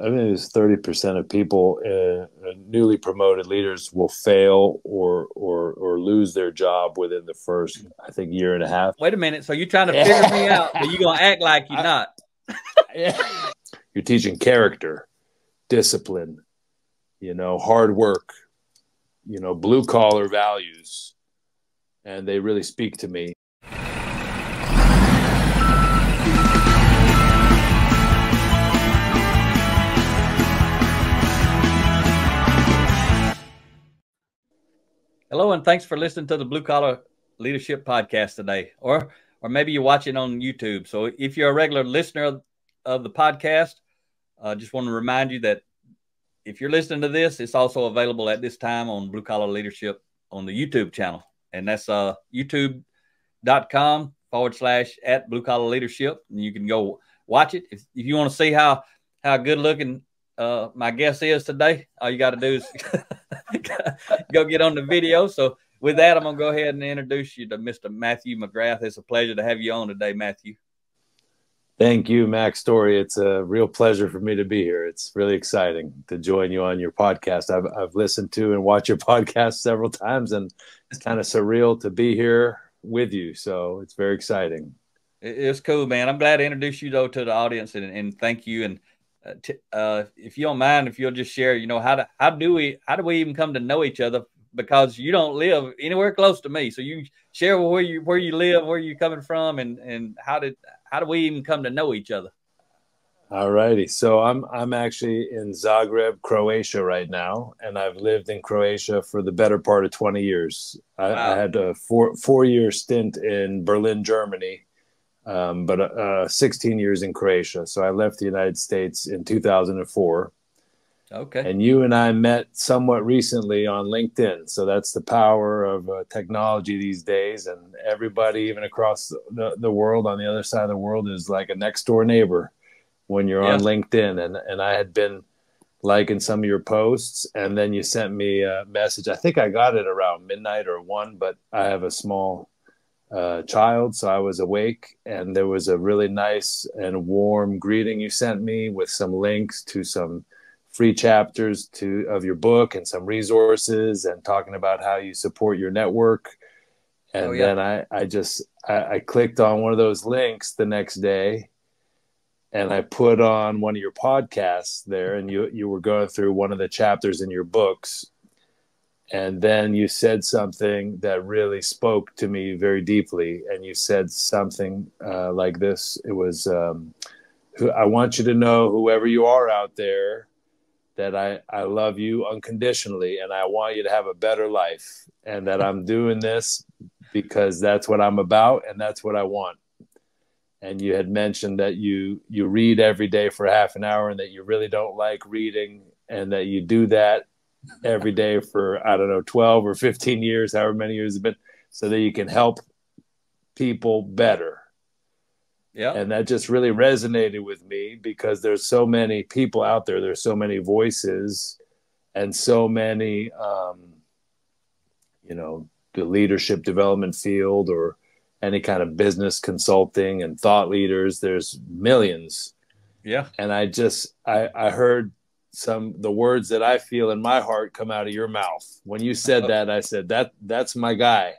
I think it's thirty percent of people, uh, newly promoted leaders, will fail or or or lose their job within the first, I think, year and a half. Wait a minute. So you're trying to figure me out, but you're gonna act like you're not. yeah. You're teaching character, discipline, you know, hard work, you know, blue collar values, and they really speak to me. Hello, and thanks for listening to the Blue Collar Leadership Podcast today, or or maybe you're watching on YouTube. So if you're a regular listener of, of the podcast, I uh, just want to remind you that if you're listening to this, it's also available at this time on Blue Collar Leadership on the YouTube channel, and that's uh youtube.com forward slash at Blue Collar Leadership, and you can go watch it. If, if you want to see how how good looking uh, my guess is today. All you got to do is go get on the video. So with that, I'm gonna go ahead and introduce you to Mr. Matthew McGrath. It's a pleasure to have you on today, Matthew. Thank you, Mack Story. It's a real pleasure for me to be here. It's really exciting to join you on your podcast. I've, I've listened to and watched your podcast several times, and it's kind of surreal to be here with you. So it's very exciting. It's cool, man. I'm glad to introduce you though to the audience and, and thank you. And t- uh, if you don't mind, if you'll just share, you know, how do how do we how do we even come to know each other? Because you don't live anywhere close to me, so you share where you where you live, where you're coming from, and and how did how do we even come to know each other? All righty. So I'm I'm actually in Zagreb, Croatia right now, and I've lived in Croatia for the better part of 20 years. I, wow. I had a four four year stint in Berlin, Germany, um, but uh, 16 years in Croatia. So I left the United States in 2004. Okay. And you and I met somewhat recently on LinkedIn. So that's the power of uh, technology these days. And everybody, even across the, the world, on the other side of the world, is like a next door neighbor when you're yeah. on LinkedIn. And, and I had been liking some of your posts. And then you sent me a message. I think I got it around midnight or one, but I have a small uh, child, so I was awake, and there was a really nice and warm greeting you sent me with some links to some free chapters to of your book and some resources, and talking about how you support your network. And oh, yeah. then I, I just I, I clicked on one of those links the next day, and I put on one of your podcasts there, and you you were going through one of the chapters in your books, and then you said something that really spoke to me very deeply and you said something uh, like this. It was um, i want you to know whoever you are out there that I, I love you unconditionally and i want you to have a better life and that i'm doing this because that's what i'm about and that's what i want. And you had mentioned that you you read every day for half an hour and that you really don't like reading and that you do that every day for I don't know 12 or 15 years, however many years it's been, so that you can help people better. Yeah. And that just really resonated with me because there's so many people out there, there's so many voices and so many um, you know, the leadership development field or any kind of business consulting and thought leaders, there's millions. Yeah. And I just I I heard some the words that I feel in my heart come out of your mouth. When you said that, I said that that's my guy.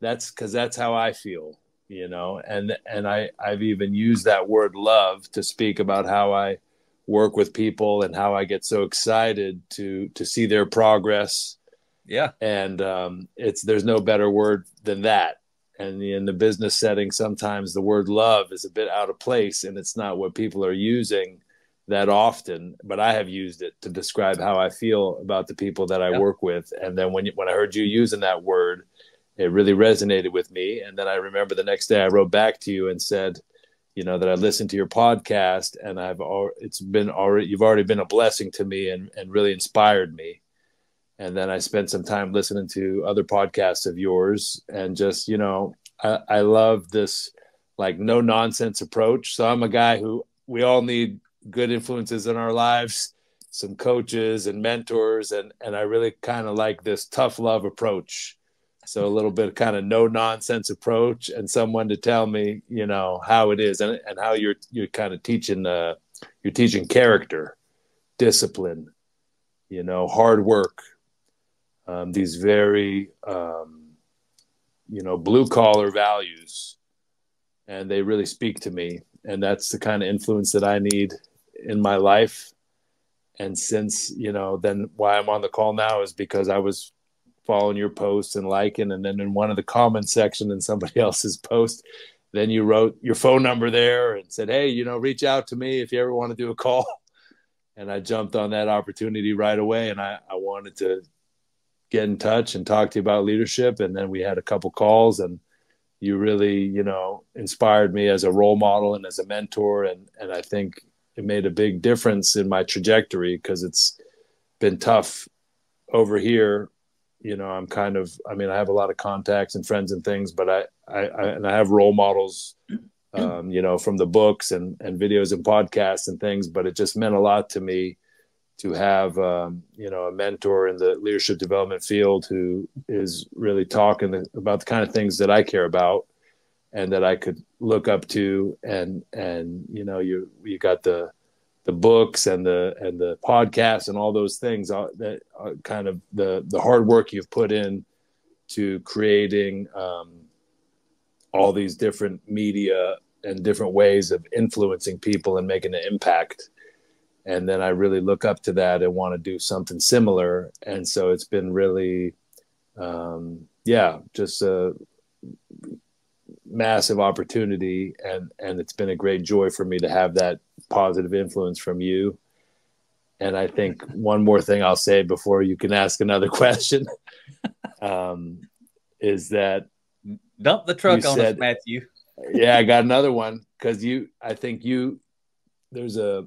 That's because that's how I feel, you know. And and I I've even used that word love to speak about how I work with people and how I get so excited to to see their progress. Yeah. And um, it's there's no better word than that. And in the business setting, sometimes the word love is a bit out of place, and it's not what people are using that often, but I have used it to describe how I feel about the people that I work with. And then when you, when I heard you using that word, it really resonated with me. And then I remember the next day I wrote back to you and said, you know, that I listened to your podcast and I've al- it's been already you've already been a blessing to me and and really inspired me. And then I spent some time listening to other podcasts of yours and just, you know, I, I love this like no nonsense approach. So I'm a guy who we all need good influences in our lives, some coaches and mentors, and and I really kind of like this tough love approach. So a little bit of kind of no nonsense approach, and someone to tell me, you know, how it is, and and how you're you're kind of teaching uh you're teaching character. discipline, you know, hard work, um, these very, um, you know, blue collar values. And they really speak to me. And that's the kind of influence that I need in my life. And since, you know, then why I'm on the call now is because I was following your posts and liking. And then in one of the comment section in somebody else's post, then you wrote your phone number there and said, Hey, you know, reach out to me if you ever want to do a call. And I jumped on that opportunity right away. And I, I wanted to get in touch and talk to you about leadership. And then we had a couple calls and you really, you know, inspired me as a role model and as a mentor. And, and I think it made a big difference in my trajectory because it's been tough over here you know i'm kind of i mean i have a lot of contacts and friends and things but i i, I and i have role models um, you know from the books and and videos and podcasts and things but it just meant a lot to me to have um, you know a mentor in the leadership development field who is really talking about the kind of things that i care about and that i could look up to and and you know you you got the the books and the and the podcasts and all those things that are kind of the the hard work you've put in to creating um, all these different media and different ways of influencing people and making an impact and then i really look up to that and want to do something similar. And so it's been really um, yeah just a massive opportunity. And and it's been a great joy for me to have that positive influence from you. And i think one more thing i'll say before you can ask another question um, is that dump the truck on said, us matthew. Yeah i got another one because you i think you there's a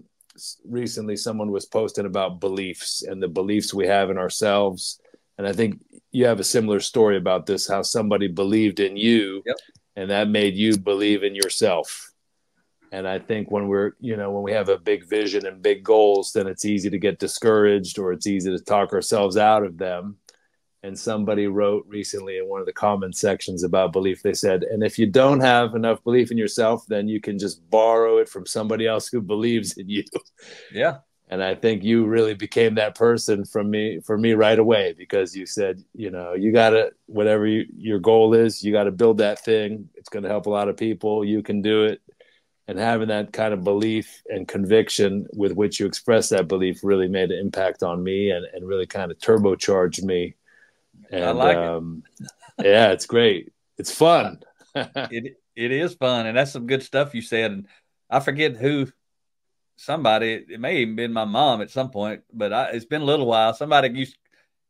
recently someone was posting about beliefs and the beliefs we have in ourselves. And i think you have a similar story about this how somebody believed in you yep. and that made you believe in yourself. And i think when we're you know when we have a big vision and big goals then it's easy to get discouraged or it's easy to talk ourselves out of them and somebody wrote recently in one of the comment sections about belief they said and if you don't have enough belief in yourself then you can just borrow it from somebody else who believes in you yeah and I think you really became that person from me for me right away because you said, you know, you got to whatever you, your goal is, you got to build that thing. It's going to help a lot of people. You can do it. And having that kind of belief and conviction with which you express that belief really made an impact on me and, and really kind of turbocharged me. And I like um, it. yeah, it's great. It's fun. it it is fun, and that's some good stuff you said. And I forget who somebody, it may even been my mom at some point, but I, it's been a little while. Somebody used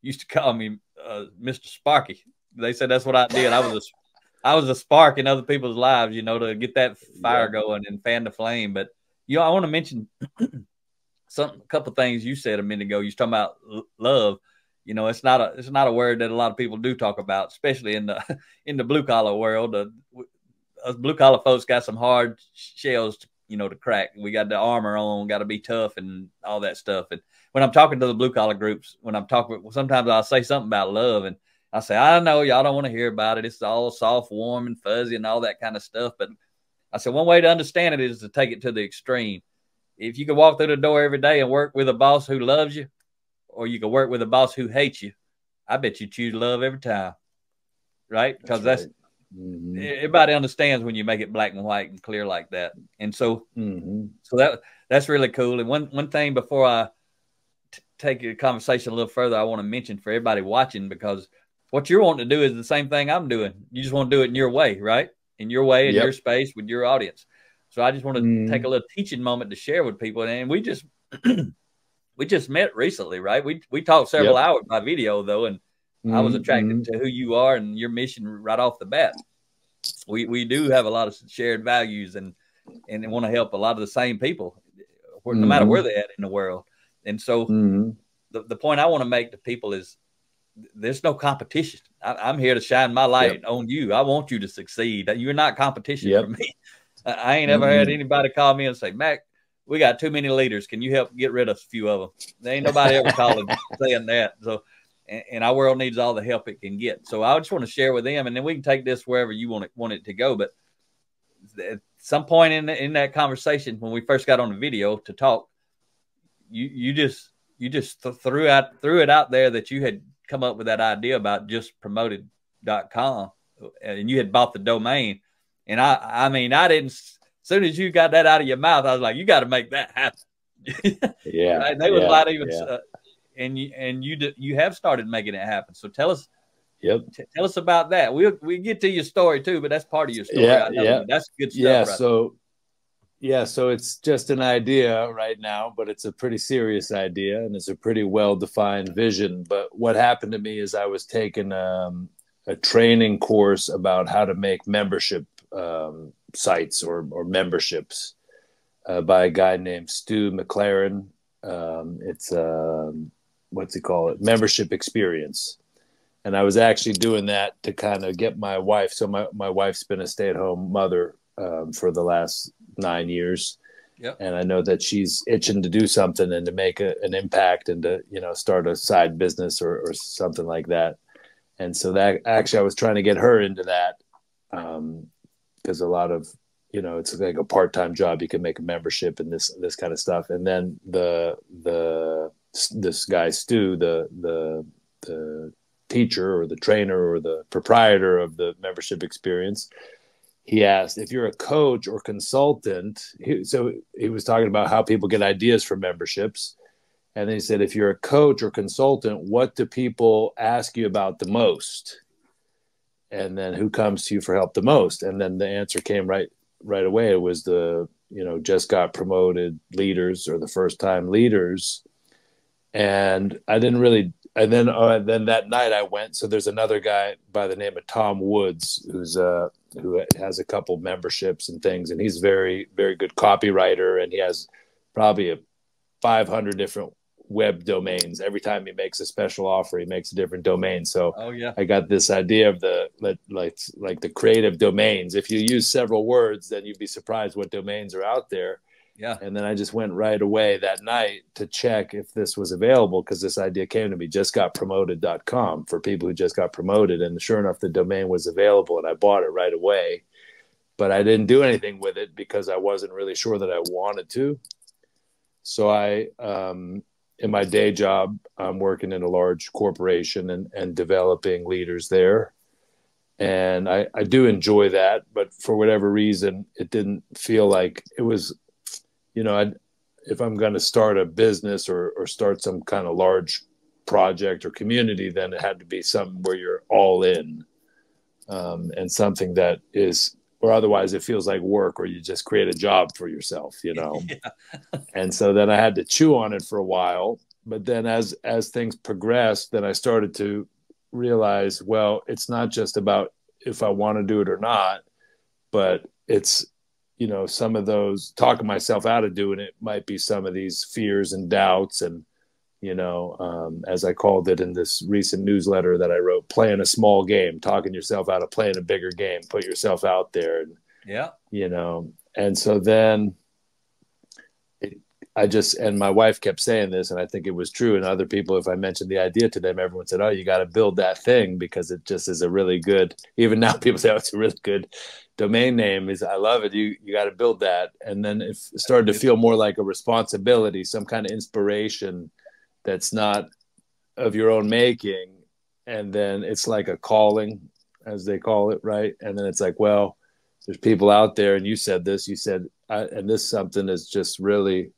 used to call me uh, Mr. Sparky. They said that's what I did. I was a I was a spark in other people's lives, you know, to get that fire yeah. going and fan the flame. But you know, I want to mention some a couple things you said a minute ago. You was talking about love. You know, it's not a it's not a word that a lot of people do talk about, especially in the in the blue collar world. Uh, us blue collar folks got some hard shells to you know, to crack. We got the armor on, got to be tough and all that stuff. And when I'm talking to the blue collar groups, when I'm talking, sometimes I'll say something about love and I say, I know y'all don't want to hear about it. It's all soft, warm, and fuzzy and all that kind of stuff. But I said, one way to understand it is to take it to the extreme. If you could walk through the door every day and work with a boss who loves you, or you can work with a boss who hates you, I bet you choose love every time. Right? Because that's, right. Mm-hmm. Everybody understands when you make it black and white and clear like that. And so, mm-hmm. so that that's really cool. And one one thing before I t- take the conversation a little further, I want to mention for everybody watching because what you're wanting to do is the same thing I'm doing. You just want to do it in your way, right? In your way, in yep. your space, with your audience. So I just want to mm-hmm. take a little teaching moment to share with people. And we just we just met recently, right? We we talked several yep. hours by video though, and Mm-hmm. I was attracted mm-hmm. to who you are and your mission right off the bat. We we do have a lot of shared values and and want to help a lot of the same people, no mm-hmm. matter where they're at in the world. And so mm-hmm. the, the point I want to make to people is there's no competition. I, am here to shine my light yep. on you. I want you to succeed. You're not competition yep. for me. I ain't ever mm-hmm. had anybody call me and say, Mack, we got too many leaders. Can you help get rid of a few of them? There ain't nobody ever calling saying that. So and, our world needs all the help it can get. So I just want to share with them, and then we can take this wherever you want it want it to go. But at some point in in that conversation, when we first got on the video to talk, you you just you just th- threw out threw it out there that you had come up with that idea about justpromoted.com and you had bought the domain. And I I mean I didn't as soon as you got that out of your mouth, I was like, you got to make that happen. yeah. they was yeah, not even yeah. uh, and you and you d- you have started making it happen. So tell us Yep. t- tell us about that. We'll we get to your story too, but that's part of your story. Yeah, I know. yeah. That's good stuff. yeah right so yeah so it's just an idea right now but it's a pretty serious idea and it's a pretty well defined vision but what happened to me is i was taking um, a training course about how to make membership um, sites or, or memberships uh, by a guy named stu mclaren um, it's um, what's he call it membership experience and i was actually doing that to kind of get my wife so my, my wife's been a stay-at-home mother um, for the last nine years. Yep. And I know that she's itching to do something and to make a, an impact and to, you know, start a side business or, or something like that. And so that actually, I was trying to get her into that because a lot of, you know, it's like a part-time job. You can make a membership and this, this kind of stuff. And then the, the, this guy, Stu, the, the, the teacher or the trainer or the proprietor of the membership experience, he asked if you're a coach or consultant he, so he was talking about how people get ideas for memberships and then he said if you're a coach or consultant what do people ask you about the most and then who comes to you for help the most? And then the answer came right right away. It was the you know just got promoted leaders or the first time leaders. And i didn't really and then uh, then that night i went. So there's another guy by the name of tom woods who's uh who has a couple memberships and things. And he's very very good copywriter. And he has probably a 500 different web domains every time he makes a special offer he makes a different domain so Oh yeah. i got this idea of the like like like the creative domains if you use several words then you'd be surprised what domains are out there Yeah. and then I just went right away that night to check if this was available because this idea came to me just got promoted.com for people who just got promoted. And sure enough, the domain was available and I bought it right away. But I didn't do anything with it because I wasn't really sure that I wanted to. So I, um, in my day job, I'm working in a large corporation and, and developing leaders there. And I, I do enjoy that, but for whatever reason, it didn't feel like it was you know, I'd, if I'm going to start a business or, or start some kind of large project or community, then it had to be something where you're all in um, and something that is, or otherwise it feels like work or you just create a job for yourself, you know? and so then I had to chew on it for a while. But then as, as things progressed, then I started to realize, well, it's not just about if I want to do it or not, but it's you know some of those talking myself out of doing it might be some of these fears and doubts and you know um, as i called it in this recent newsletter that i wrote playing a small game talking yourself out of playing a bigger game put yourself out there and Yeah. you know and so then it, i just and my wife kept saying this and i think it was true and other people if i mentioned the idea to them everyone said oh you got to build that thing because it just is a really good even now people say oh it's a really good domain name is i love it you you got to build that and then it started to feel more like a responsibility some kind of inspiration that's not of your own making and then it's like a calling as they call it right and then it's like well there's people out there and you said this you said I, and this something is just really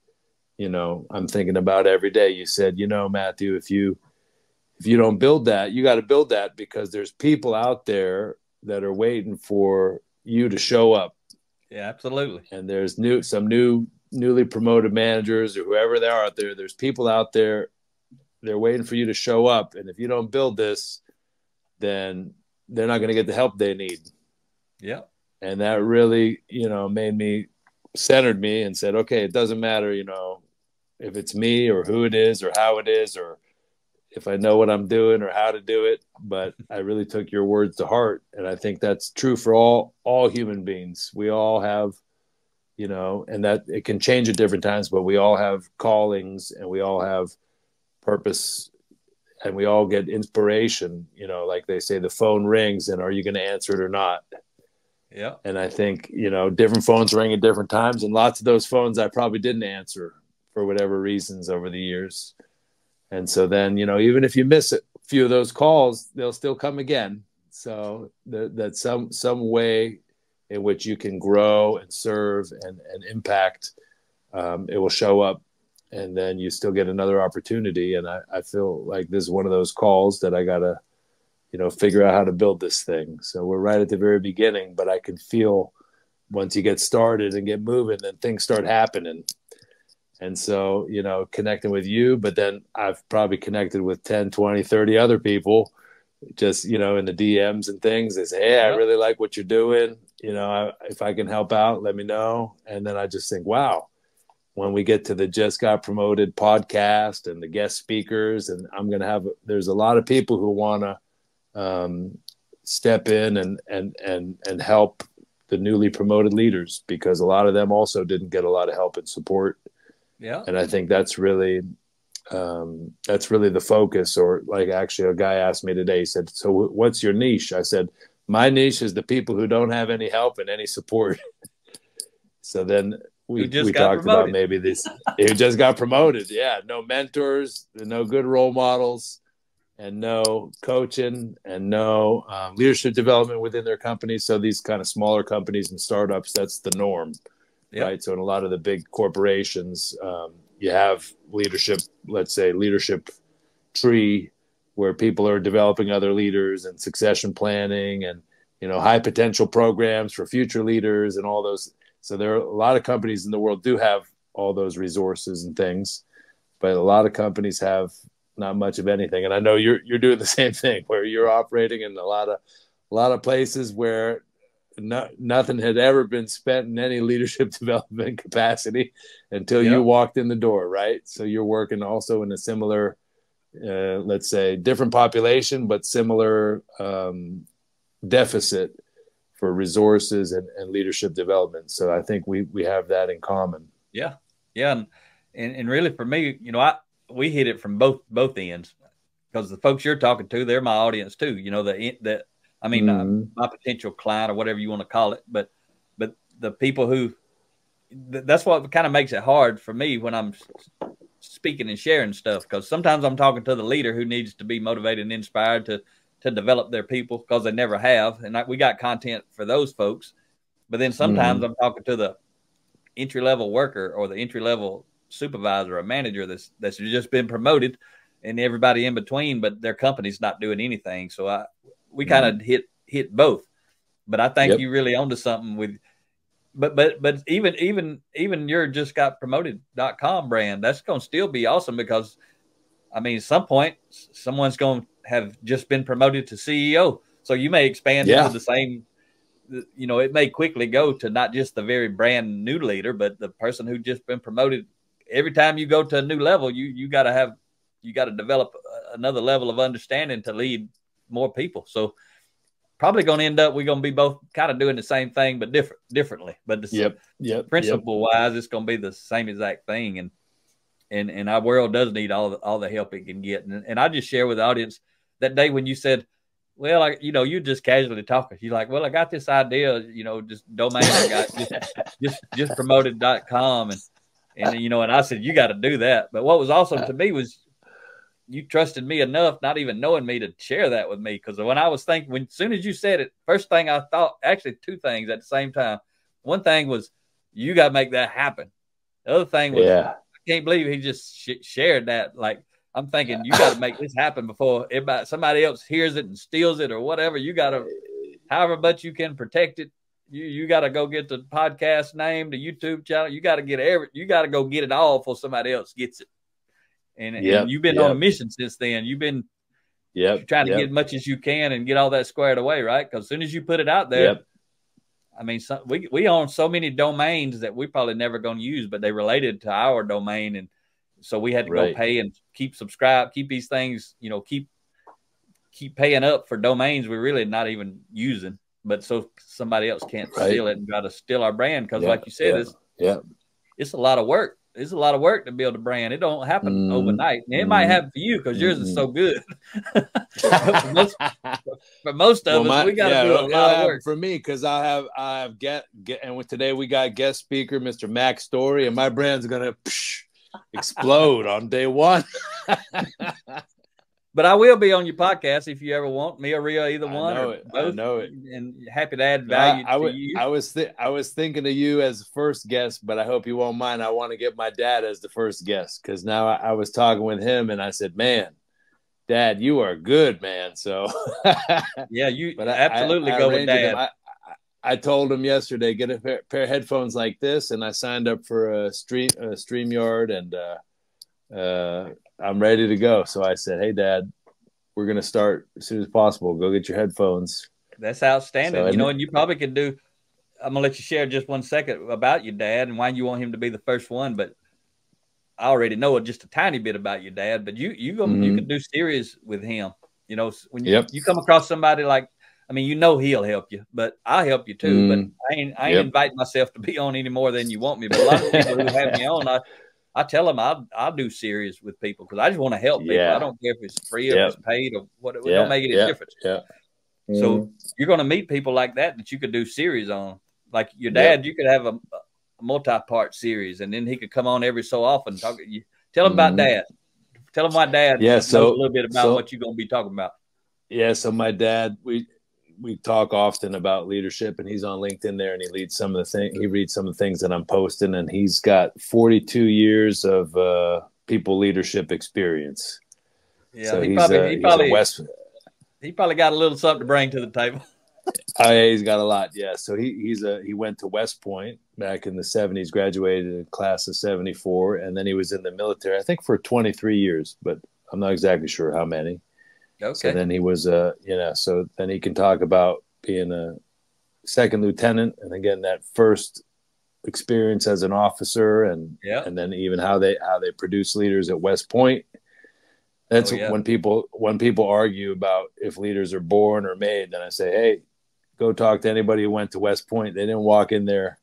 you know i'm thinking about every day you said you know matthew if you if you don't build that you got to build that because there's people out there that are waiting for you to show up Yeah. Absolutely. and there's new some new newly promoted managers or whoever they are out there there's people out there they're waiting for you to show up. And if you don't build this then they're not going to get the help they need. Yeah. and that really you know made me centered me and said okay it doesn't matter you know if it's me or who it is or how it is or if i know what i'm doing or how to do it. But i really took your words to heart. And i think that's true for all all human beings. We all have you know and that it can change at different times but we all have callings and we all have purpose and we all get inspiration you know like they say the phone rings and are you going to answer it or not Yeah. and I think, you know, different phones ring at different times. And lots of those phones I probably didn't answer for whatever reasons over the years. And so then, you know, even if you miss a few of those calls, they'll still come again. So that some some way in which you can grow and serve and, and impact. Um, it will show up and then you still get another opportunity. And I, I feel like this is one of those calls that I gotta, you know, figure out how to build this thing. So we're right at the very beginning, but I can feel once you get started and get moving, then things start happening. And so, you know, connecting with you, but then I've probably connected with 10, 20, 30 other people just, you know, in the DMs and things. They say, Hey, I really like what you're doing. You know, I, if I can help out, let me know. And then I just think, wow, when we get to the just got promoted podcast and the guest speakers, and I'm going to have, there's a lot of people who want to um, step in and, and, and, and help the newly promoted leaders because a lot of them also didn't get a lot of help and support. Yeah. And I think that's really um, that's really the focus. Or like actually, a guy asked me today. He said, "So what's your niche?" I said, "My niche is the people who don't have any help and any support." so then we we talked promoted. about maybe this who just got promoted. Yeah, no mentors, no good role models and no coaching and no um, leadership development within their companies. So these kind of smaller companies and startups, that's the norm, yep. right? So in a lot of the big corporations, um, you have leadership, let's say leadership tree, where people are developing other leaders and succession planning and you know high potential programs for future leaders and all those. So there are a lot of companies in the world do have all those resources and things, but a lot of companies have not much of anything. And I know you're you're doing the same thing where you're operating in a lot of a lot of places where no, nothing had ever been spent in any leadership development capacity until yep. you walked in the door, right? So you're working also in a similar, uh, let's say, different population, but similar um, deficit for resources and, and leadership development. So I think we we have that in common. Yeah, yeah, and and, and really for me, you know, I we hit it from both both ends because the folks you're talking to, they're my audience too. You know, the the I mean, uh, mm-hmm. uh, my potential client or whatever you want to call it, but but the people who that's what kind of makes it hard for me when I'm speaking and sharing stuff because sometimes I'm talking to the leader who needs to be motivated and inspired to to develop their people because they never have, and we got content for those folks. But then sometimes mm-hmm. I'm talking to the entry level worker or the entry level supervisor or manager that's that's just been promoted and everybody in between, but their company's not doing anything. So I we kind of mm-hmm. hit hit both. But I think yep. you really onto something with but but but even even even your just got promoted.com brand, that's gonna still be awesome because I mean some point someone's gonna have just been promoted to CEO. So you may expand yeah. into the same you know, it may quickly go to not just the very brand new leader, but the person who just been promoted every time you go to a new level, you you got to have you got to develop another level of understanding to lead more people. So probably going to end up we're going to be both kind of doing the same thing but different differently. But the yep, yep, principle yep. wise, it's going to be the same exact thing. And and and our world does need all the, all the help it can get. And, and I just share with the audience that day when you said. Well, I, you know, you just casually talking. You're like, well, I got this idea, you know, just domain I got just just just promoted.com and and you know, and I said, you got to do that. But what was awesome to me was you trusted me enough, not even knowing me, to share that with me. Because when I was thinking, when as soon as you said it, first thing I thought, actually, two things at the same time. One thing was you got to make that happen. The other thing was, yeah. I can't believe he just sh- shared that. Like I'm thinking, you got to make this happen before everybody, somebody else hears it and steals it or whatever. You got to, however much you can protect it, you you got to go get the podcast name, the YouTube channel. You got to get every. You got to go get it all before somebody else gets it. And, yep, and you've been yep. on a mission since then. You've been yeah trying to yep. get as much as you can and get all that squared away, right? Because as soon as you put it out there, I mean, so, we we own so many domains that we're probably never going to use, but they related to our domain, and so we had to right. go pay and keep subscribe, keep these things, you know, keep keep paying up for domains we're really not even using but so somebody else can't right. steal it and try to steal our brand because, yeah, like you said, yeah, it's yeah, it's a lot of work. It's a lot of work to build a brand. It don't happen mm, overnight. And it mm, might happen for you because yours is so mm. good. for, most, for, most, of well, us, my, we got to yeah, do a lot of work. For me, because I have I have get, get and with today we got guest speaker Mr. Mack Story, and my brand's gonna. Psh, explode on day one. but I will be on your podcast if you ever want me or Ria, either one. I know it. Both, I know it. And happy to add value I, I, to you. I was th- I was thinking of you as the first guest, but I hope you won't mind. I want to get my dad as the first guest because now I, I was talking with him and I said, "Man, Dad, you are good, man." So yeah, you but absolutely go with Dad. I told him yesterday, get a pair, pair, of headphones like this, and I signed up for a stream a Streamyard, and uh, uh, I'm ready to go. So I said, "Hey, Dad, we're gonna start as soon as possible. Go get your headphones." That's outstanding. So, you know, and you probably could do. I'm gonna let you share just one second about your dad and why you want him to be the first one, but I already know just a tiny bit about your dad. But you you go mm-hmm. you can do series with him. You know, when you yep. you come across somebody like I mean, you know he'll help you, but I'll help you too. Mm. But I ain't I ain't yep. inviting myself to be on any more than you want me. But a lot of people who have me on, I I tell them I'll I'll do series with people because I just want to help people. Yeah. I don't care if it's free or yep. it's paid or what. It yeah. don't make any difference. Yeah. Mm. So mm-hmm. you're going to meet people like that that you could do series on. Like your dad, you could have a, a multi-part series, and then he could come on every so often. Talk you tell him mm. about mm-hmm. dad. Tell him my dad. Yeah. So a little bit about so, what you're going to be talking about. Yeah. So my dad, we we talk often about leadership and he's on linkedin there and he leads some of the thing he reads some of the things that i'm posting and he's got 42 years of uh, people leadership experience. Yeah so he he's, probably, he, probably West... he probably got a little something to bring to the table. Oh, yeah, he's got a lot yeah. So he, he's a he went to west point back in the 70s graduated in class of 74 and then he was in the military i think for 23 years but i'm not exactly sure how many Okay. So then he was, uh, you know, so then he can talk about being a second lieutenant, and again that first experience as an officer, and yeah, and then even how they how they produce leaders at West Point. That's oh, yeah. when people when people argue about if leaders are born or made. Then I say, hey, go talk to anybody who went to West Point. They didn't walk in there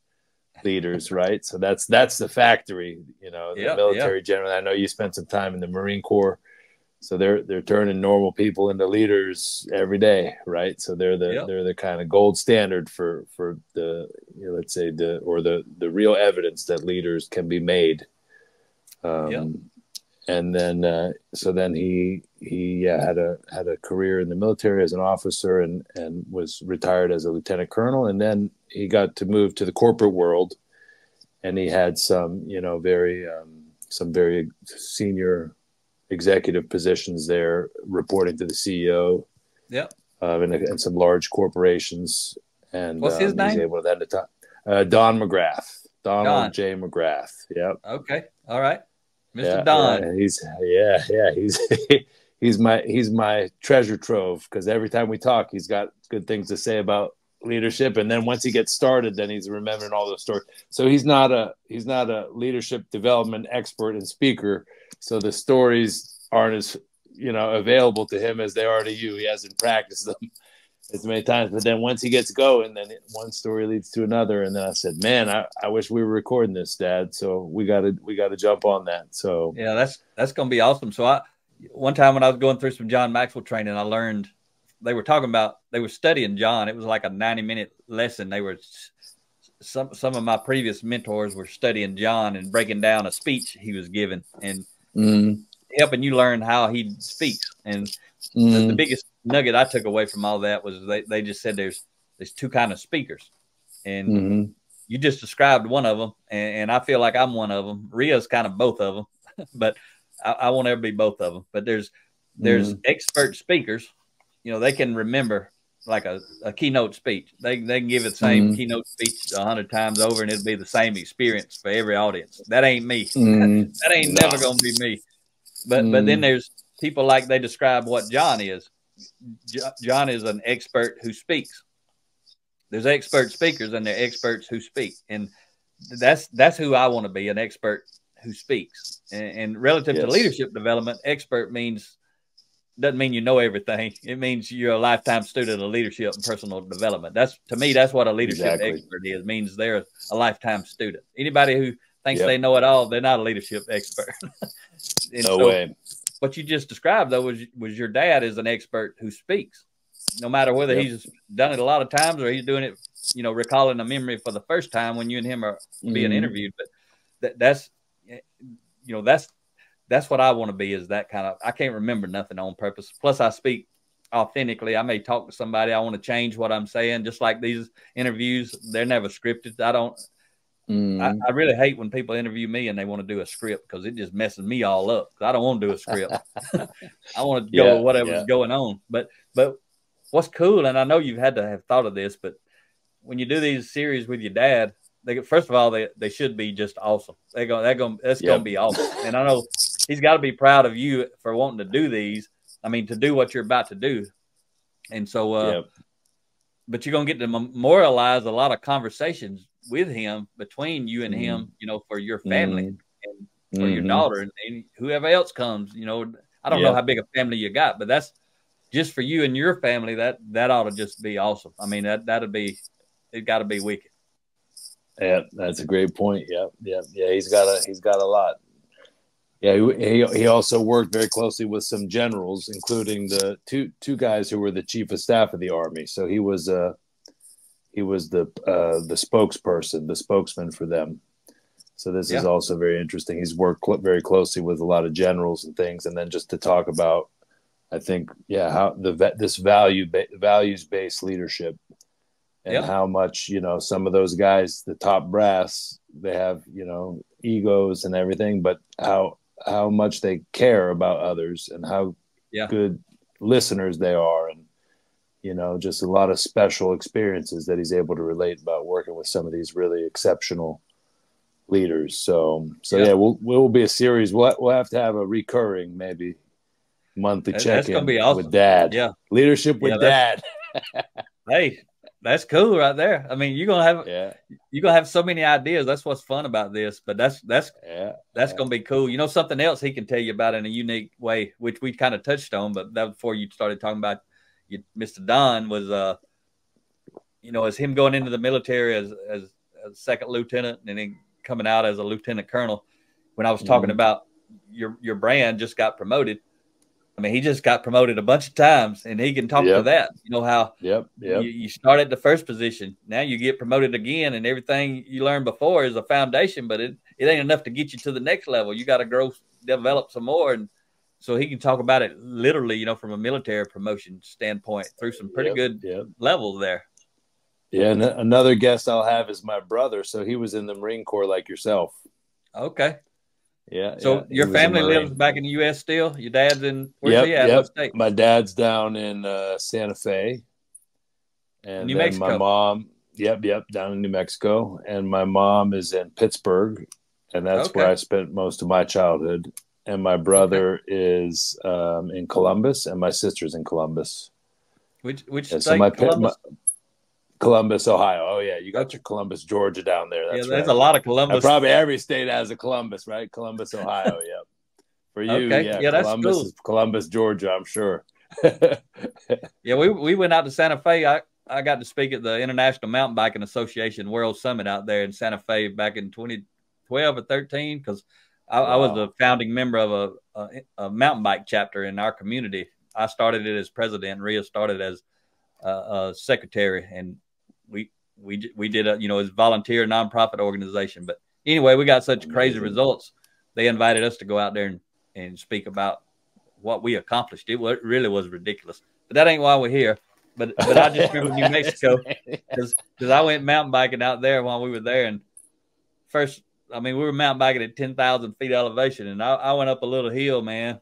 leaders, right? So that's that's the factory, you know, the yeah, military yeah. general. I know you spent some time in the Marine Corps so they're they're turning normal people into leaders every day right so they're the yep. they're the kind of gold standard for for the you know, let's say the or the the real evidence that leaders can be made um, yep. and then uh, so then he he yeah, had a had a career in the military as an officer and and was retired as a lieutenant colonel and then he got to move to the corporate world and he had some you know very um, some very senior executive positions there, reporting to the CEO. Yeah. Uh, in, in, some large corporations, and what's um, his name? He's able to then to uh, Don McGrath, Donald Don. J. McGrath. Yep. Okay. All right, Mr. Yeah, Don. Yeah, he's yeah, yeah. He's he's my he's my treasure trove because every time we talk, he's got good things to say about leadership and then once he gets started then he's remembering all those stories so he's not a he's not a leadership development expert and speaker so the stories aren't as you know available to him as they are to you. He hasn't practiced them as many times. But then once he gets going, then one story leads to another. And then I said, "Man, I, I wish we were recording this, Dad. So we got to we got to jump on that." So yeah, that's that's gonna be awesome. So I one time when I was going through some John Maxwell training, I learned they were talking about they were studying John. It was like a ninety minute lesson. They were some some of my previous mentors were studying John and breaking down a speech he was giving and mm. helping you learn how he speaks. And mm. the, the, mm-hmm. biggest nugget I took away from all that was they, they just said there's there's two kind of speakers, and mm-hmm. you just described one of them, and, and, I feel like I'm one of them. Ria's kind of both of them, but I, I, won't ever be both of them. But there's there's mm. expert speakers, you know, they can remember like a, a keynote speech. They they can give the same mm-hmm. keynote speech a hundred times over, and it'll be the same experience for every audience. That ain't me. Mm-hmm. that ain't no. never gonna be me. But mm-hmm. but then mm-hmm. there's people like they describe what John is. John is an expert who speaks. There's expert speakers and there are experts who speak, and that's that's who I want to be an expert who speaks. And, and relative yes. to leadership development, expert means doesn't mean you know everything. It means you're a lifetime student of leadership and personal development. That's to me, that's what a leadership exactly. expert is. It means they're a lifetime student. Anybody who thinks yep. they know it all, they're not a leadership expert. no so, way. What you just described though was was your dad is an expert who speaks. No matter whether yep. he's done it a lot of times or he's doing it, you know, recalling a memory for the first time when you and him are being mm. interviewed. But that, that's you know that's that's what I want to be is that kind of I can't remember nothing on purpose. Plus I speak authentically. I may talk to somebody. I want to change what I'm saying. Just like these interviews, they're never scripted. I don't. Mm. I, I, really hate when people interview me and they want to do a script because it just messes me all up. I don't want to do a script. I want to go yeah, with whatever's yeah. going on. But but what's cool, and I know you've had to have thought of this, but when you do these series with your dad, they first of all they, they should be just awesome. They're going they're going that's yep. going to be awesome. And I know he's got to be proud of you for wanting to do these I mean, to do what you're about to do. And so, uh, yep. but you're going to get to memorialize a lot of conversations with him between you and mm-hmm. him, you know, for your family mm-hmm. and for mm-hmm. your daughter and, and, whoever else comes, you know, I don't yep. know how big a family you got, but that's just for you and your family. That, that ought to just be awesome. I mean, that, that'd be, it got to be wicked. Yeah, that's a great point. Yeah, yeah, yeah. He's got a he's got a lot. Yeah, he, he also worked very closely with some generals, including the two two guys who were the chief of staff of the army. So he was uh he was the uh, the spokesperson, the spokesman for them. So this yeah. is also very interesting. He's worked cl- very closely with a lot of generals and things, and then just to talk about, I think, yeah, how the this value ba- values based leadership, and yeah. how much you know some of those guys, the top brass, they have you know egos and everything, but how how much they care about others and how yeah. good listeners they are and you know just a lot of special experiences that he's able to relate about working with some of these really exceptional leaders. So so yeah, yeah we'll will be a series. We'll, we'll have to have a recurring maybe monthly check in awesome. with dad. Yeah. Leadership with yeah, dad. Hey that's cool right there. I mean, you're gonna have yeah. you're gonna have so many ideas. That's what's fun about this. But that's that's yeah. that's yeah. gonna be cool. You know, something else he can tell you about in a unique way, which we kind of touched on, but that before you started talking about you, Mr. Don was uh you know, as him going into the military as as a second lieutenant and then coming out as a lieutenant colonel. When I was talking mm-hmm. about your your brand just got promoted I mean, he just got promoted a bunch of times, and he can talk yep. to that. You know how yep, yep. You, you, start at the first position, now you get promoted again, and everything you learned before is a foundation, but it, it ain't enough to get you to the next level. You got to grow, develop some more, and so he can talk about it literally, you know, from a military promotion standpoint through some pretty good levels there. Yeah, and another guest I'll have is my brother. So he was in the Marine Corps like yourself. Okay. Yeah. So yeah, your family lives back in the U.S. still. Your dad's in where's yep, he at? Yep. state? My dad's down in uh, Santa Fe, and New Mexico. my mom. Yep, yep, down in New Mexico, and my mom is in Pittsburgh, and that's okay. where I spent most of my childhood. And my brother okay. is um, in Columbus, and my sister's in Columbus. Which which state? So my, Columbus? my Columbus, Ohio. Oh yeah, you got your Columbus, Georgia down there. That's yeah, there's right. a lot of Columbus. And probably every state has a Columbus, right? Columbus, Ohio. yep. For you, okay. yeah, yeah Columbus cool. is Columbus, Georgia. I'm sure. yeah, we we went out to Santa Fe. I I got to speak at the International Mountain Biking Association World Summit out there in Santa Fe back in 2012 or 13 because I, wow. I, was a founding member of a, a, a, mountain bike chapter in our community. I started it as president. Ria started as uh, secretary, and we we we did a you know it's volunteer nonprofit organization. But anyway, we got such crazy results. They invited us to go out there and, and speak about what we accomplished. It was, really was ridiculous. But that ain't why we're here. But but I just remember New Mexico because because I went mountain biking out there while we were there, and first I mean we were mountain biking at ten thousand feet elevation, and I, I went up a little hill, man.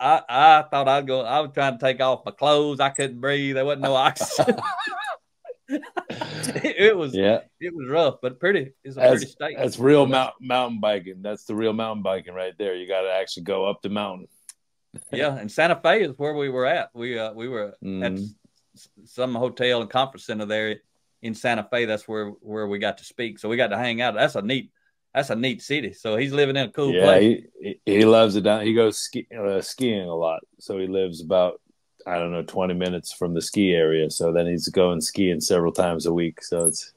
I I, I thought I'd go. I was trying to take off my clothes. I couldn't breathe. There wasn't no oxygen. it, was yeah. It was rough, but pretty. It's a that's, pretty state. That's real mount, mountain biking. That's the real mountain biking right there. You got to actually go up the mountain. yeah, and Santa Fe is where we were at. We uh, we were mm. at mm-hmm. some hotel and conference center there in Santa Fe. That's where where we got to speak. So we got to hang out. That's a neat that's a neat city. So he's living in a cool yeah, place. He, he loves it down. He goes ski, uh, skiing a lot. So he lives about I don't know twenty minutes from the ski area. So then he's going skiing several times a week. So it's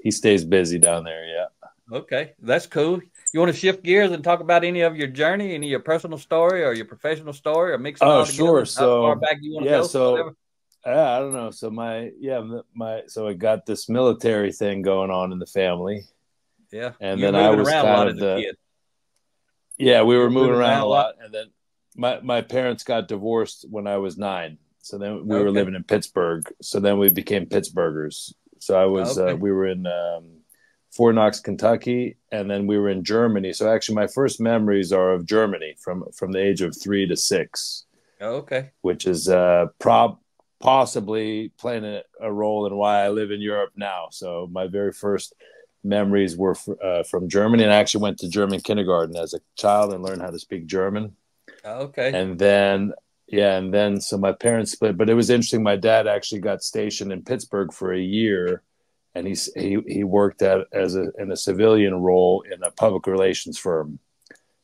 he stays busy down there. Yeah. Okay, that's cool. You want to shift gears and talk about any of your journey, any of your personal story or your professional story, or mix it oh, all together? sure. So far back you want to yeah, go? So yeah, I don't know. So my yeah my so I got this military thing going on in the family Yeah. And then I was kind of the. Yeah, we were moving, moving around, around, a lot, and then my my parents got divorced when I was nine. So then we okay. were living in Pittsburgh. So then we became Pittsburghers. So I was okay. uh, we were in um, Fort Knox, Kentucky, and then we were in Germany. So actually, my first memories are of Germany from from the age of three to six. Oh, okay. Which is uh, prob possibly playing a, a, role in why I live in Europe now. So my very first memories were uh, from Germany, and I actually went to German kindergarten as a child and learned how to speak German. Oh, okay. And then yeah, and then so my parents split, but it was interesting. My dad actually got stationed in Pittsburgh for a year, and he's he he worked at as a in a civilian role in a public relations firm,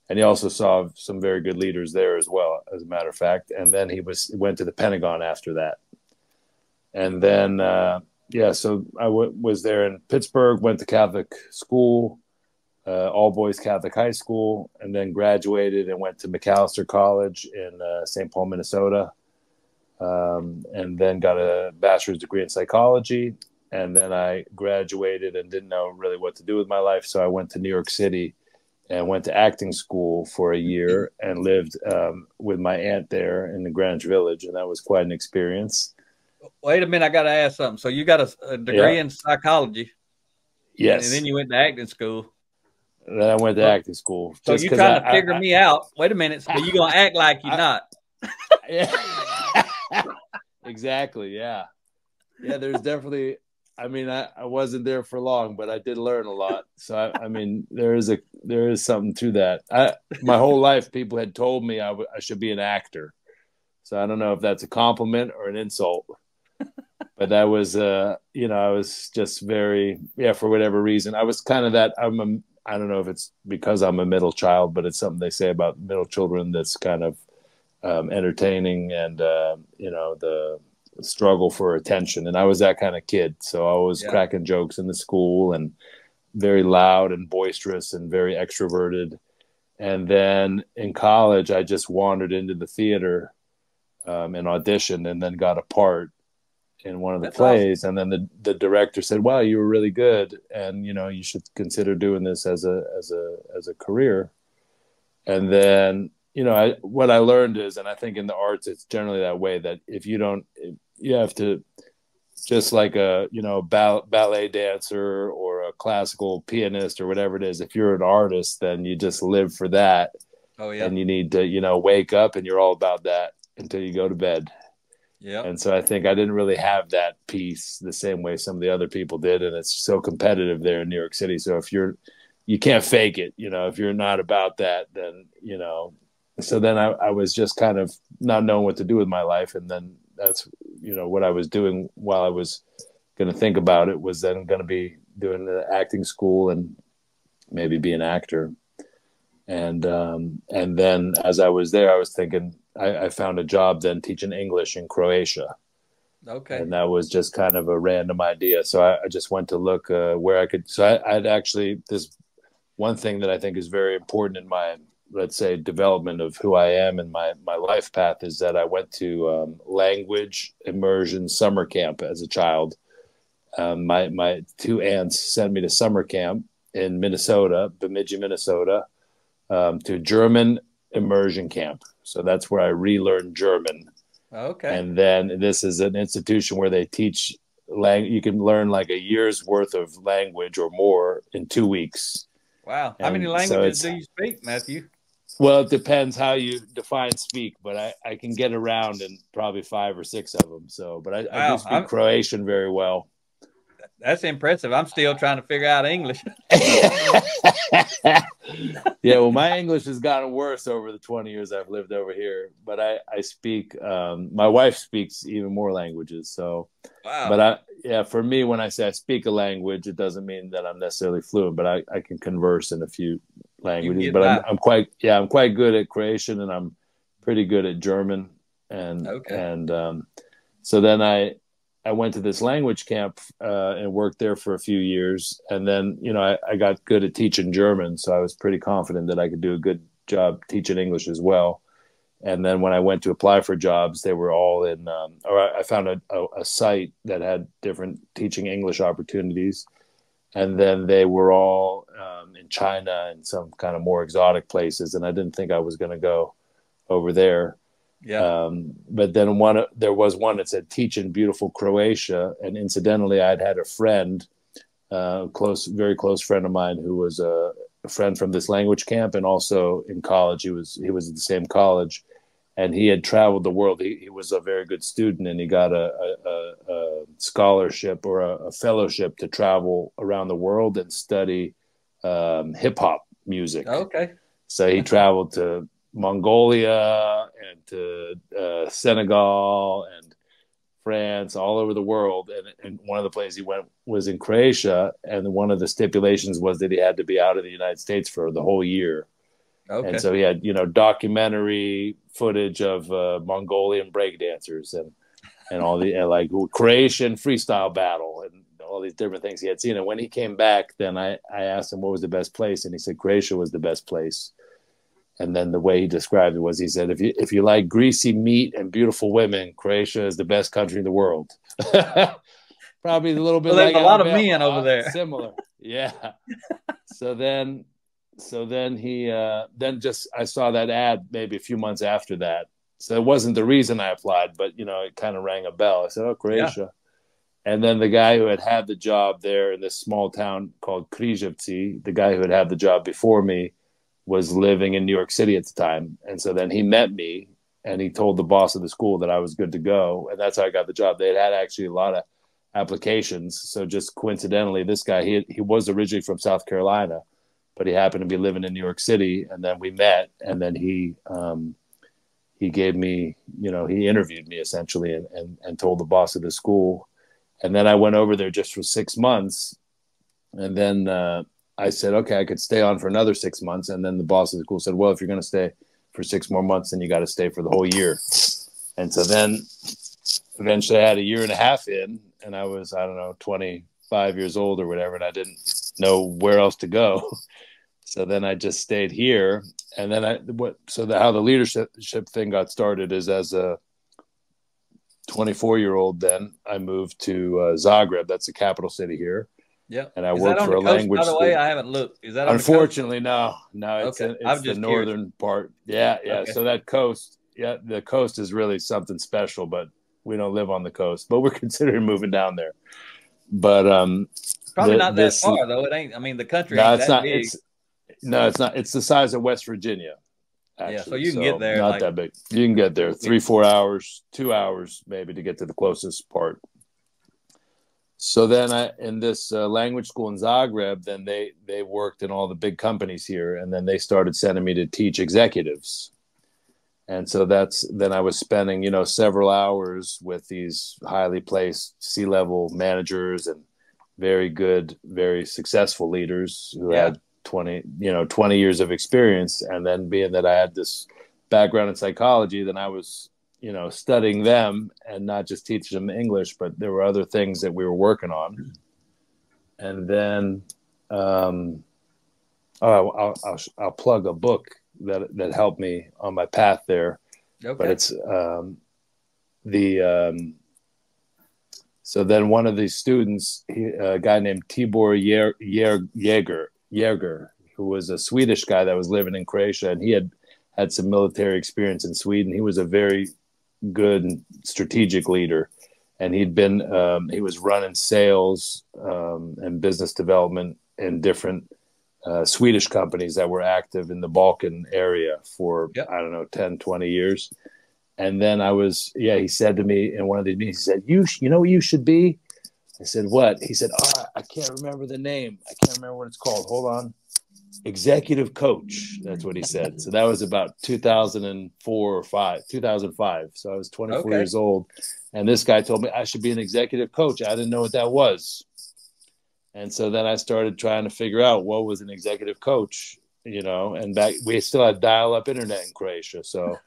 and he also saw some very good leaders there as well, as a matter of fact. And then he was went to the Pentagon after that, and then uh, yeah, so I w- was there in Pittsburgh, went to Catholic school, uh, all boys Catholic high school, and then graduated and went to Macalester College in uh, St. Paul, Minnesota, um, and then got a bachelor's degree in psychology. And then I graduated and didn't know really what to do with my life, so I went to New York City and went to acting school for a year and lived um, with my aunt there in the Greenwich Village, and that was quite an experience. Wait a minute, I got to ask something. So you got a, a degree yeah. in psychology, yes, and then you went to acting school. Then I went to acting school. So you're trying I, to figure I, me out. Wait a minute. So you gonna act like you're not. Yeah. exactly. Yeah. Yeah. There's definitely. I mean, I, I wasn't there for long, but I did learn a lot. So I, I mean, there is a there is something to that. I my whole life, people had told me I, w- I should be an actor. So I don't know if that's a compliment or an insult. But that was uh you know i was just very yeah for whatever reason i was kind of that i'm a I don't know if it's because I'm a middle child, but it's something they say about middle children that's kind of um, entertaining and uh, you know the struggle for attention. And I was that kind of kid, so I was yeah. cracking jokes in the school and very loud and boisterous and very extroverted. And then in college, I just wandered into the theater um, and auditioned, and then got a part in one of the That's plays awesome. and then the, the director said wow you were really good and you know you should consider doing this as a as a as a career. And then you know I, what i learned is and i think in the arts it's generally that way that if you don't you have to just like a you know ball- ballet dancer or a classical pianist or whatever it is if you're an artist then you just live for that. Oh yeah. And you need to you know wake up and you're all about that until you go to bed yeah. And so I think I didn't really have that piece the same way some of the other people did. And it's so competitive there in New York City. So if you're, you can't fake it, you know, if you're not about that, then, you know, so then I, I was just kind of not knowing what to do with my life. And then that's, you know, what I was doing while I was going to think about it was then going to be doing the acting school and maybe be an actor. And, um, and then as I was there, I was thinking, I, I found a job then teaching English in Croatia. Okay. And that was just kind of a random idea. So I, I just went to look uh, where I could. So I, would actually, this one thing that I think is very important in my, let's say, development of who I am and my, my life path is that I went to um, language immersion summer camp as a child. Um, my, my two aunts sent me to summer camp in Minnesota, Bemidji, Minnesota, um, to German immersion camp. So that's where I relearned German. Okay. And then this is an institution where they teach lang. You can learn like a year's worth of language or more in two weeks. Wow. How many languages so do you speak, Matthew? Well, it depends how you define speak, but I, I can get around in probably five or six of them. So, but I, wow. I do speak I'm, Croatian very well. That's impressive. I'm still trying to figure out English. yeah, well, my English has gotten worse over the 20 years I've lived over here, but I, I speak, um, my wife speaks even more languages. So, wow. but I, yeah, for me, when I say I speak a language, it doesn't mean that I'm necessarily fluent, but I, I can converse in a few languages. But I'm, I'm, quite, yeah, I'm quite good at Croatian and I'm pretty good at German. And, okay. and, um, so then I, I went to this language camp uh, and worked there for a few years, and then you know I, I, got good at teaching German, so I was pretty confident that I could do a good job teaching English as well. And then when I went to apply for jobs, they were all in, um, or I, I found a, a, a, site that had different teaching English opportunities, and then they were all um, in China and some kind of more exotic places, and I didn't think I was going to go over there. Yeah. Um, but then one, there was one that said "Teach in beautiful Croatia," and incidentally, I'd had a friend, uh, close, very close friend of mine, who was a, a friend from this language camp, and also in college, he was he was at the same college, and he had traveled the world. He, he was a very good student, and he got a, a, a scholarship or a, a, fellowship to travel around the world and study um, hip hop music. Okay. So he traveled to Mongolia and to uh, Senegal and France, all over the world. And, and one of the places he went was in Croatia. And one of the stipulations was that he had to be out of the United States for the whole year. Okay. And so he had, you know, documentary footage of uh, Mongolian breakdancers and and all the and like Croatian freestyle battle and all these different things he had seen. And when he came back, then I I asked him what was the best place, and he said Croatia was the best place. And then the way he described it was, he said, if you if you like greasy meat and beautiful women, Croatia is the best country in the world. Probably a little bit well, like a lot of men over there. Similar, yeah. so then so then he uh, then just I saw that ad maybe a few months after that. So it wasn't the reason I applied, but you know it kind of rang a bell. I said, "Oh, Croatia." Yeah. And then the guy who had had the job there in this small town called Križevci, the guy who had had the job before me, was living in New York City at the time, and so then he met me and he told the boss of the school that I was good to go, and that's how I got the job. They had actually a lot of applications, so just coincidentally, this guy he he was originally from South Carolina but he happened to be living in New York City, and then we met, and then he um, he gave me, you know, he interviewed me essentially, and, and and told the boss of the school, and then I went over there just for six months, and then uh, I said, okay, I could stay on for another six months, and then the boss of the school said, well, if you're going to stay for six more months, then you got to stay for the whole year, and so then eventually I had a year and a half in, and I was I don't know twenty five years old or whatever, and I didn't know where else to go. So then I just stayed here, and then I what so the, how the leadership thing got started is as a 24 year old. Then I moved to uh, Zagreb, that's the capital city here. Yeah, and I worked for a coast, language. By the way, I haven't looked. Is that unfortunately no, no? It's, okay. a, it's the northern curious. part. Yeah, yeah. Okay. So that coast, yeah, the coast is really something special, but we don't live on the coast. But we're considering moving down there. But um, probably the, not that this, far though. It ain't. I mean, the country. No, it's not. Big. It's no, it's not. It's the size of West Virginia. Actually. Yeah, so you can so get there. Not like, that big. You can get there three, four hours, two hours maybe to get to the closest part. So then, I in this uh, language school in Zagreb, then they they worked in all the big companies here, and then they started sending me to teach executives. And so that's then I was spending you know several hours with these highly placed C level managers and very good, very successful leaders who yeah. had 20 you know 20 years of experience and then being that i had this background in psychology then i was you know studying them and not just teaching them english but there were other things that we were working on and then um oh i'll, I'll, I'll plug a book that that helped me on my path there okay. but it's um the um so then one of these students, he, a guy named Tibor Jaeger, Jäger, who was a Swedish guy that was living in Croatia, and he had had some military experience in Sweden. He was a very good strategic leader, and he'd been um, he was running sales um, and business development in different uh, Swedish companies that were active in the Balkan area for yep. I don't know 10, 20 years. And then I was yeah, he said to me in one of these meetings, he said, "You you know what you should be." I said, "What?" He said, "Oh, I can't remember the name. I can't remember what it's called. Hold on." Executive coach. That's what he said. So that was about 2004 or five, 2005. So I was 24 okay. years old, and this guy told me I should be an executive coach. I didn't know what that was, and so then I started trying to figure out what was an executive coach. You know, and back we still had dial-up internet in Croatia, so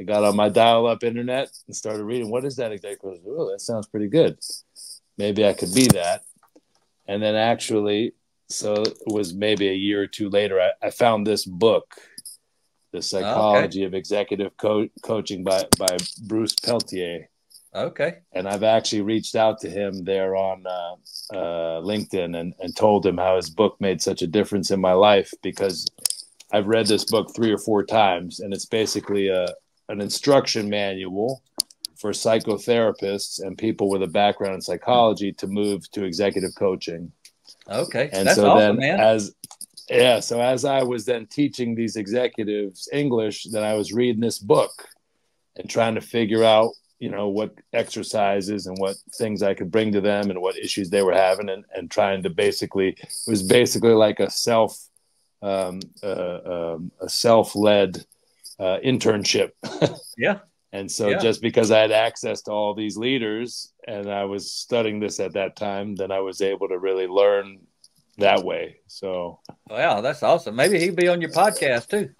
I got on my dial-up internet and started reading. What is that executive? Oh, that sounds pretty good maybe I could be that. And then actually, so it was maybe a year or two later, I, I found this book, The Psychology okay. of Executive Co- Coaching by, by Bruce Peltier. Okay. And I've actually reached out to him there on uh, uh, LinkedIn and, and told him how his book made such a difference in my life because I've read this book three or four times, and it's basically a an instruction manual for psychotherapists and people with a background in psychology to move to executive coaching. Okay, and That's so awesome, then man. as yeah, so as I was then teaching these executives English, then I was reading this book and trying to figure out, you know, what exercises and what things I could bring to them and what issues they were having and, and trying to basically it was basically like a self um, uh, um, a self-led uh, internship. yeah. And so yeah. just because I had access to all these leaders and I was studying this at that time, then I was able to really learn that way. So wow, that's awesome. Maybe he'd be on your podcast too.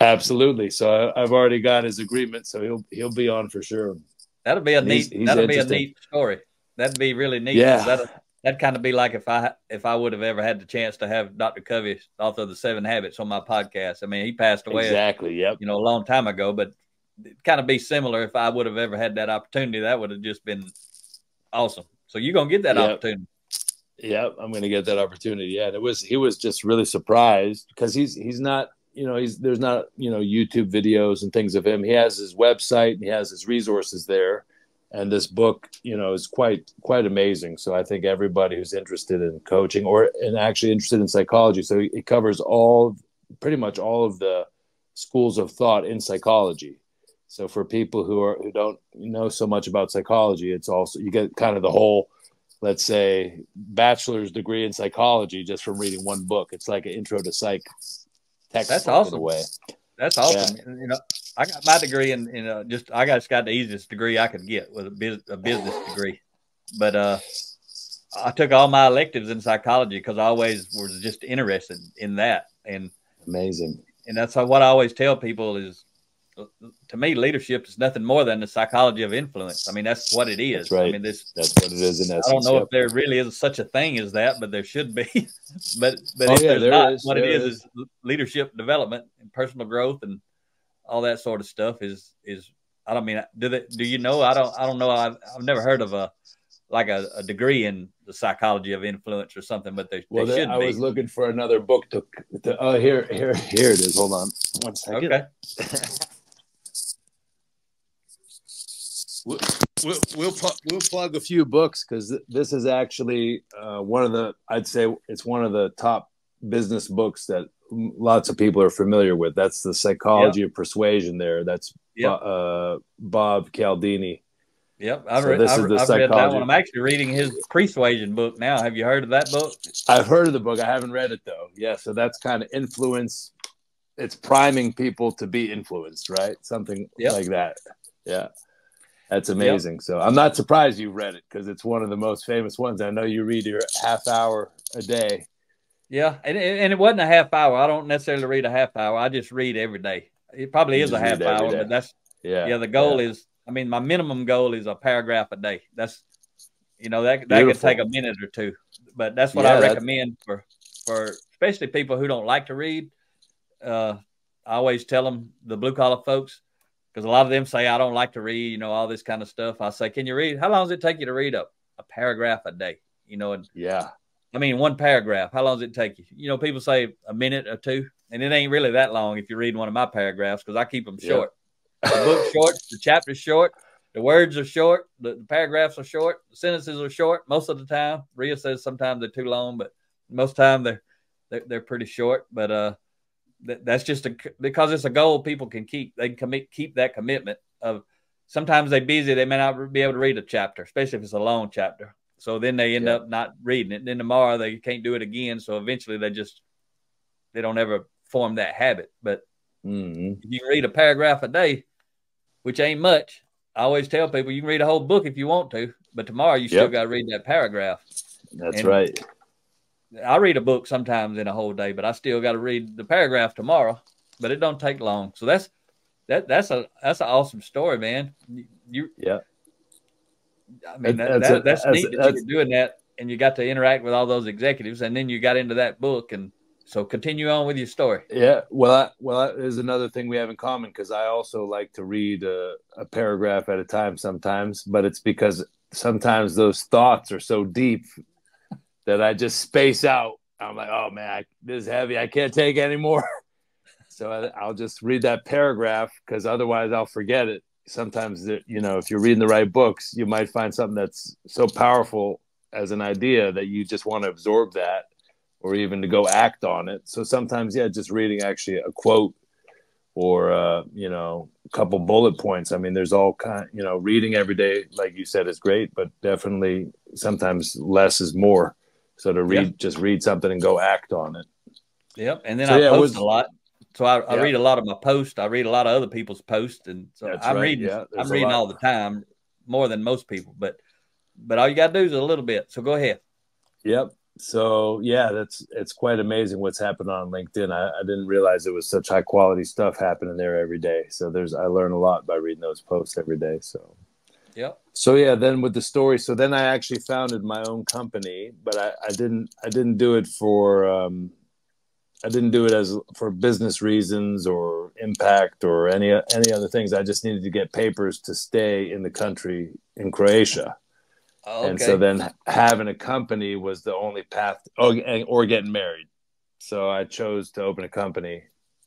Absolutely. So I, have already got his agreement, so he'll he'll be on for sure. That'll be a neat. He's, he's that'll be a neat story. That'd be really neat. Yeah. That'd, that'd kind of be like if I if I would have ever had the chance to have Dr. Covey, author of the Seven Habits, on my podcast. I mean, he passed away exactly. Yep. You know, a long time ago, but kind of be similar if I would have ever had that opportunity. That would have just been awesome. So you're gonna get that yep. opportunity. Yeah, I'm going to get that opportunity. Yeah, and it was he was just really surprised because he's he's not you know he's there's not you know YouTube videos and things of him. He has his website and he has his resources there, and this book you know is quite quite amazing. So I think everybody who's interested in coaching or and actually interested in psychology, so it covers all pretty much all of the schools of thought in psychology. So for people who are who don't know so much about psychology, it's also you get kind of the whole let's say bachelor's degree in psychology just from reading one book. It's like an intro to psych text. That's awesome. Way. That's awesome. Yeah. You know, I got my degree in, in uh, just I got got the easiest degree I could get with a, biz, a business degree, but uh, I took all my electives in psychology because I always was just interested in that. And amazing. And that's what I always tell people is to me, leadership is nothing more than the psychology of influence. I mean, that's what it is. That's right. I mean, this that's what it is in essence. I don't know yep. if there really is such a thing as that, but there should be. but but oh, if yeah, there's not, is. what there it is, is is leadership development and personal growth and all that sort of stuff is is. I don't mean do they do you know? I don't I don't know. I've I've never heard of a like a, a degree in the psychology of influence or something, but they, well, they should. I be. was looking for another book to. to oh, here here here it is. Hold on one second. Okay. We'll we'll, we'll, plug a few books because this is actually uh, one of the I'd say it's one of the top business books that lots of people are familiar with. That's the Psychology of Pre-Suasion. There, that's uh, Bob Cialdini. Yep, I've, so read, I've, I've read that one. I'm actually reading his Persuasion book now. Have you heard of that book? I've heard of the book. I haven't read it though. Yeah, so that's kind of influence. It's priming people to be influenced, right? Something yep. like that. Yeah. That's amazing. Yep. So I'm not surprised you read it because it's one of the most famous ones. I know you read your half hour a day. Yeah, and, and it wasn't a half hour. I don't necessarily read a half hour. I just read every day. It probably you is a half hour, but that's yeah. Yeah, the goal yeah. is. I mean, my minimum goal is a paragraph a day. That's you know that that could take a minute or two, but that's what yeah, I recommend for for especially people who don't like to read. Uh, I always tell them the blue collar folks because a lot of them say I don't like to read, you know, all this kind of stuff. I say, can you read? How long does it take you to read a, a paragraph a day? You know, and yeah, I mean one paragraph. How long does it take you? You know, people say a minute or two, and it ain't really that long if you read one of my paragraphs because I keep them short. Yep. The book's short, the chapter's short, the words are short, the, the, paragraphs are short, the sentences are short most of the time. Ria says sometimes they're too long, but most time they're they're, they're pretty short. But uh, that's just a because it's a goal people can keep. They can commit keep that commitment of. Sometimes they're busy. They may not be able to read a chapter, especially if it's a long chapter. So then they end yeah. up not reading it. Then tomorrow they can't do it again. So eventually they just they don't ever form that habit. But mm-hmm. you read a paragraph a day, which ain't much. I always tell people you can read a whole book if you want to, but tomorrow you yep. still got to read that paragraph. That's and right. I read a book sometimes in a whole day, but I still got to read the paragraph tomorrow. But it don't take long. So that's that that's a that's an awesome story, man. You, yeah. I mean that, that's, that, that's, that's neat that you're doing that, and you got to interact with all those executives, and then you got into that book, and So continue on with your story. Yeah, well, I, well, there's another thing we have in common because I also like to read a, a paragraph at a time sometimes, but it's because sometimes those thoughts are so deep that I just space out. I'm like, oh man, I, this is heavy. I can't take anymore. so I, will just read that paragraph because otherwise I'll forget it. Sometimes, you know, if you're reading the right books, you might find something that's so powerful as an idea that you just want to absorb that or even to go act on it. So sometimes, yeah, just reading actually a quote or uh, you know a couple bullet points. I mean, there's all kind. You know, reading every day, like you said, is great, but definitely sometimes less is more. So to read, yeah. just read something and go act on it. Yep, and then so, I yeah, post was, a lot. So I, I yeah. read a lot of my posts. I read a lot of other people's posts, and so That's I'm right. reading. Yeah, I'm reading all the time, more than most people. But but all you got to do is a little bit. So go ahead. Yep so yeah, that's it's quite amazing what's happened on LinkedIn. I, I, didn't realize it was such high quality stuff happening there every day. So there's I learn a lot by reading those posts every day. So yeah. So yeah, then with the story, so then I actually founded my own company, but I, I didn't I didn't do it for um, I didn't do it as for business reasons or impact or any any other things. I just needed to get papers to stay in the country in Croatia. Oh, okay. And so then having a company was the only path, oh, or getting married. So I chose to open a company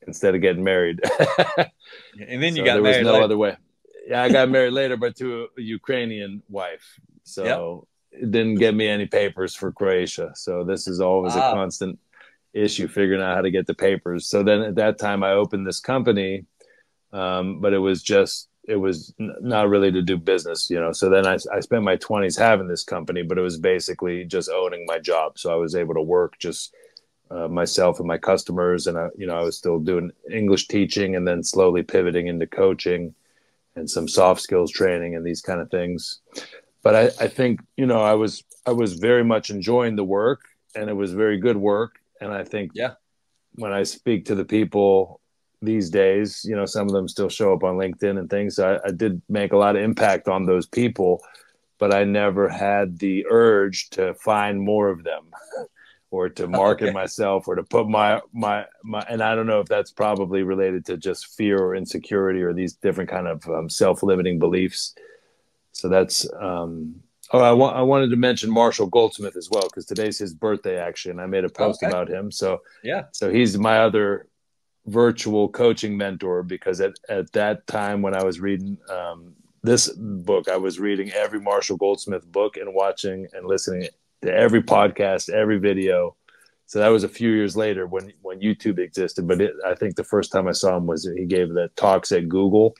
instead of getting married. and then you so got there married. There was no later. other way. Yeah, I got married later, but to a Ukrainian wife. So yep. it didn't get me any papers for Croatia. So this is always ah. a constant issue figuring out how to get the papers. So then at that time, I opened this company, um, but it was just it was n- not really to do business, you know. So then I, I spent my 20s having this company, but it was basically just owning my job. So I was able to work just uh, myself and my customers, and I, you know, I was still doing English teaching, and then slowly pivoting into coaching and some soft skills training and these kind of things. But I, I think you know, I was I was very much enjoying the work, and it was very good work. And I think yeah, when I speak to the people these days. You know, some of them still show up on LinkedIn and things. So I, I did make a lot of impact on those people, but I never had the urge to find more of them. or to market okay. myself or to put my my my and i don't know if that's probably related to just fear or insecurity or these different kind of um, self-limiting beliefs so that's um oh I, wa- I wanted to mention marshall goldsmith as well because today's his birthday actually and i made a post okay. about him so yeah so he's my other virtual coaching mentor because at, at that time when I was reading um, this book, I was reading every Marshall Goldsmith book and watching and listening every podcast, every video. So that was a few years later when when YouTube existed. But it, I think the first time I saw him was he gave the talks at Google,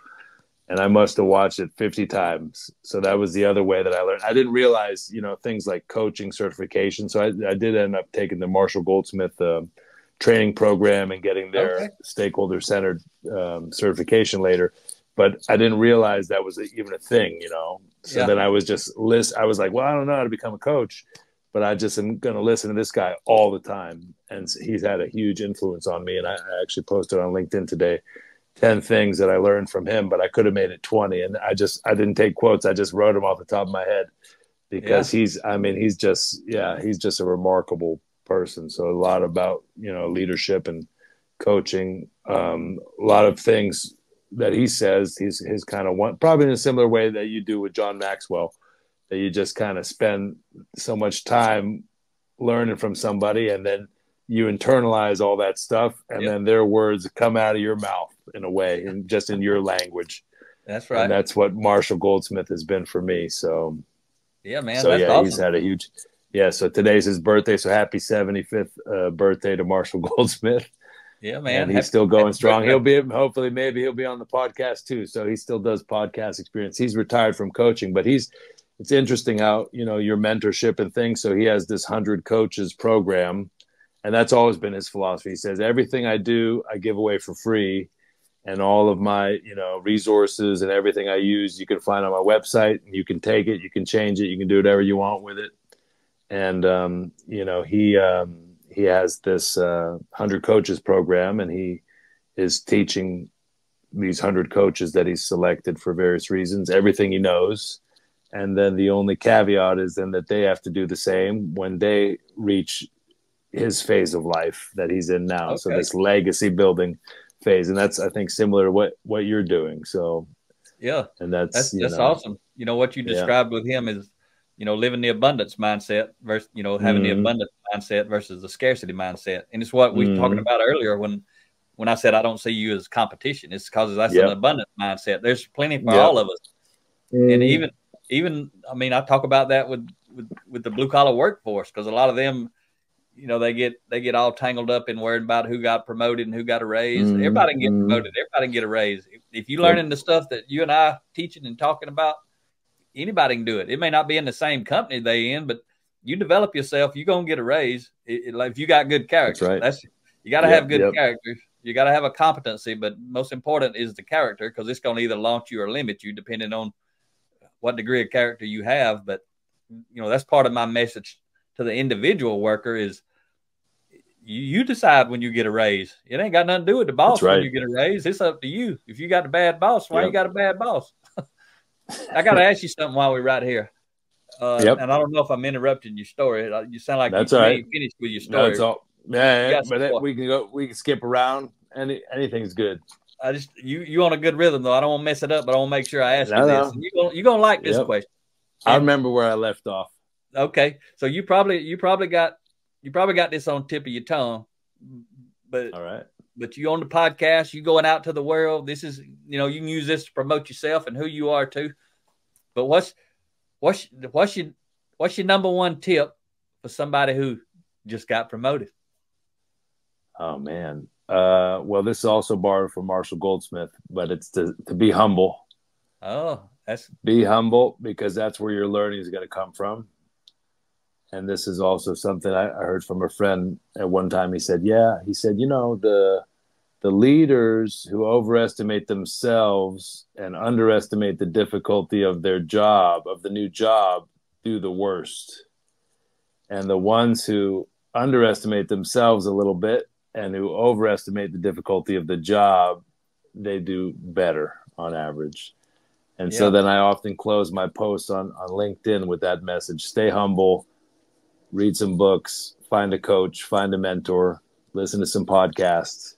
and I must have watched it 50 times. So that was the other way that I learned. I didn't realize, you know, things like coaching certification. So I, I did end up taking the Marshall Goldsmith. Uh, training program and getting their okay. stakeholder centered um, certification later. But I didn't realize that was even a thing, you know. So yeah. then I was just list. I was like, well, I don't know how to become a coach, but I just am going to listen to this guy all the time, and he's had a huge influence on me. And I, I actually posted on LinkedIn today 10 things that I learned from him, but I could have made it 20. And I just, I didn't take quotes. I just wrote them off the top of my head because yeah. he's, I mean, he's just, yeah, he's just a remarkable person. So a lot about you know leadership and coaching. Um, a lot of things that he says he's his kind of one probably in a similar way that you do with John Maxwell, that you just kind of spend so much time learning from somebody and then you internalize all that stuff and yep. then their words come out of your mouth in a way and just in your language. That's right. And that's what Marshall Goldsmith has been for me. So yeah, man. So yeah, awesome. he's had a huge yeah, so today's his birthday. So happy 75th uh, birthday to Marshall Goldsmith. Yeah, man. And he's happy, still going strong. He'll be hopefully maybe he'll be on the podcast too. So he still does podcast experience. He's retired from coaching, but he's it's interesting how, you know, your mentorship and things. So he has this 100 coaches program and that's always been his philosophy. He says everything I do, I give away for free and all of my, you know, resources and everything I use, you can find on my website. You can take it, you can change it, you can do whatever you want with it and um, you know he um, he has this uh, hundred coaches program, and he is teaching these hundred coaches that he's selected for various reasons everything he knows. And then the only caveat is then that they have to do the same when they reach his phase of life that he's in now. Okay. So this legacy building phase, and that's I think similar to what what you're doing. So yeah, and that's that's, that's know, awesome. You know what you described yeah. with him is you know living the abundance mindset versus you know having mm-hmm. the abundance mindset versus the scarcity mindset, and it's what we mm-hmm. were talking about earlier when when I said I don't see you as competition. It's because that's yep. an abundance mindset. There's plenty for yep. all of us, mm-hmm. and even even I mean I talk about that with with, with the blue collar workforce because a lot of them you know they get they get all tangled up in worrying about who got promoted and who got a raise. Mm-hmm. Everybody can get promoted. Everybody can get a raise. If, if you learning the stuff that you and I teaching and talking about, anybody can do it. It may not be in the same company they in, but you develop yourself, you're gonna get a raise. It, it, if you got good character, that's, right. that's you got to yep, have good yep. character. You got to have a competency, but most important is the character because it's going to either launch you or limit you depending on what degree of character you have. But you know that's part of my message to the individual worker is you, you decide when you get a raise. It ain't got nothing to do with the boss right. when you get a raise. It's up to you. If you got a bad boss, why yep. you got a bad boss? I got to ask you something while we're right here. Uh, yep. And I don't know if I'm interrupting your story. Uh, you sound like that's you right. finished with your story. No, all, yeah, yeah but we can go. We can skip around. Any anything's good. I just you you on a good rhythm though. I don't want to mess it up, but I want to make sure I ask no, you this. You gonna you gonna like this yep. question? I remember where I left off. Okay, so you probably you probably got you probably got this on tip of your tongue, but all right. But you on the podcast, you going out to the world. This is you know you can use this to promote yourself and who you are too. But what's what's what's your what's your number one tip for somebody who just got promoted? Oh man. Uh, well, this is also borrowed from Marshall Goldsmith, but it's to to be humble. Oh, that's be humble because that's where your learning is going to come from. And this is also something I, I heard from a friend at one time. He said, "Yeah," he said, "You know the." the leaders who overestimate themselves and underestimate the difficulty of their job, of the new job, do the worst. And the ones who underestimate themselves a little bit and who overestimate the difficulty of the job, they do better on average. And yeah. so then I often close my posts on, on LinkedIn with that message stay humble, read some books, find a coach, find a mentor, listen to some podcasts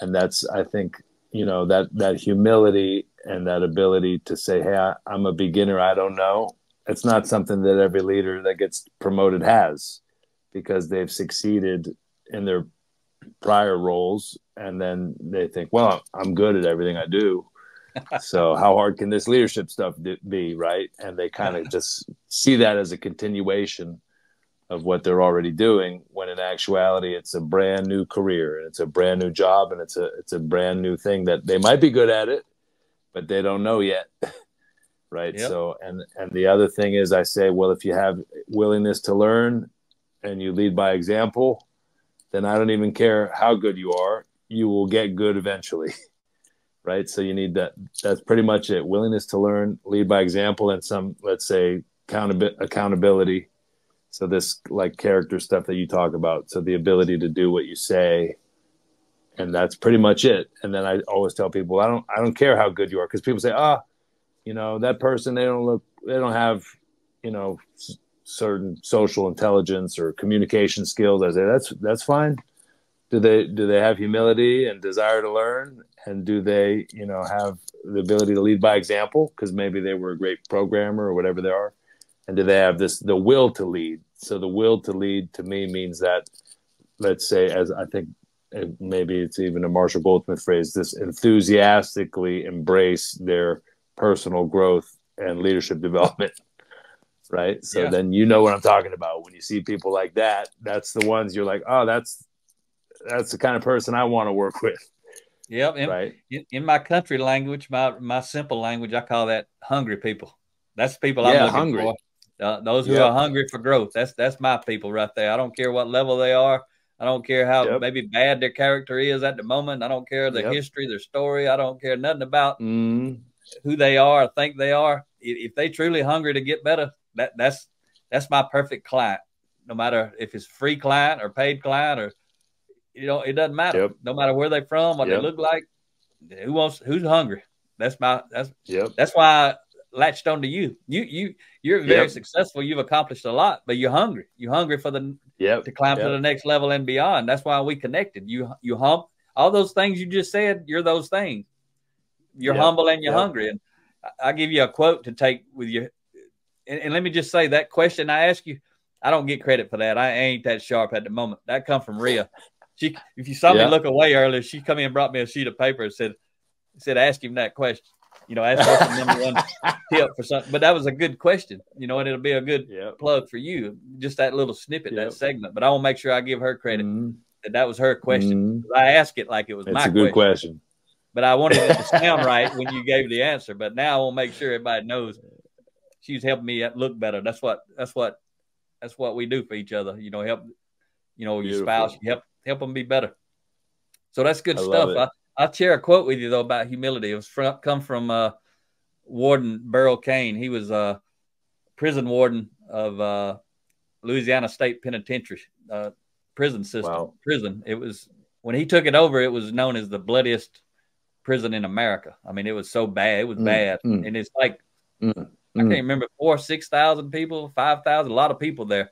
and that's i think you know that that humility and that ability to say hey I, i'm a beginner i don't know it's not something that every leader that gets promoted has because they've succeeded in their prior roles and then they think well i'm good at everything i do. So how hard can this leadership stuff be right? And they kind of just see that as a continuation of what they're already doing when in actuality it's a brand new career and it's a brand new job and it's a it's a brand new thing that they might be good at it but they don't know yet. Right? Yep. so and and the other thing is i say well if you have willingness to learn and you lead by example then i don't even care how good you are you will get good eventually right so you need that that's pretty much it willingness to learn lead by example and some let's say accountability so this like character stuff that you talk about. So the ability to do what you say, and that's pretty much it. And then I always tell people, I don't, I don't care how good you are, because people say, ah, you know, that person they don't look, they don't have, you know, certain social intelligence or communication skills. I say that's that's fine. Do they do they have humility and desire to learn? And do they, you know, have the ability to lead by example? Because maybe they were a great programmer or whatever they are and do they have this the will to lead so the will to lead to me means that let's say as i think maybe it's even a marshall goldsmith phrase this enthusiastically embrace their personal growth and leadership development right so yeah. then you know what i'm talking about when you see people like that that's the ones you're like oh that's that's the kind of person i want to work with Yep. In, right. In, in, my country language, my my simple language, I call that hungry people. That's people yeah, I'm looking hungry. for. Uh, those who are hungry for growth. That's that's my people right there. I don't care what level they are. I don't care how yep. maybe bad their character is at the moment. I don't care their yep. history, their story. I don't care nothing about mm. who they are think they are. If they truly hungry to get better, that that's that's my perfect client. No matter if it's free client or paid client or you know, it doesn't matter. No matter where they're from, what they look like, who wants who's hungry. That's my that's yep. that's why I latched onto you. You you you're very yep. successful. You've accomplished a lot, but you're hungry. You're hungry for the yep. to climb yep. to the next level and beyond. That's why we connected. You you hump all those things you just said. You're those things. You're yep. humble and you're hungry. And I'll give you a quote to take with you. And, and, let me just say that question I ask you, I don't get credit for that. I ain't that sharp at the moment. That come from Ria. She, if you saw me look away earlier, she come in and brought me a sheet of paper and said, said, ask him that question you know, ask for some number one tip for something. But that was a good question, you know, and it'll be a good yep. plug for you. Just that little snippet, yep. that segment. But I want to make sure I give her credit mm-hmm. that that was her question. Mm-hmm. I asked it like it was it's my a good question. question. But I wanted it to sound right when you gave the answer. But now I want to make sure everybody knows she's helping me look better. That's what that's what that's what we do for each other. You know, help you know your spouse, help help them be better. So that's good I stuff. I'll share a quote with you though about humility. It was from, come from uh, Warden Burl Cain. He was a prison warden of uh, Louisiana State Penitentiary uh, prison system. Wow. Prison. It was when he took it over. It was known as the bloodiest prison in America. I mean, it was so bad. It was mm, bad, mm, and it's like mm, I can't remember four, six thousand people, five thousand, a lot of people there.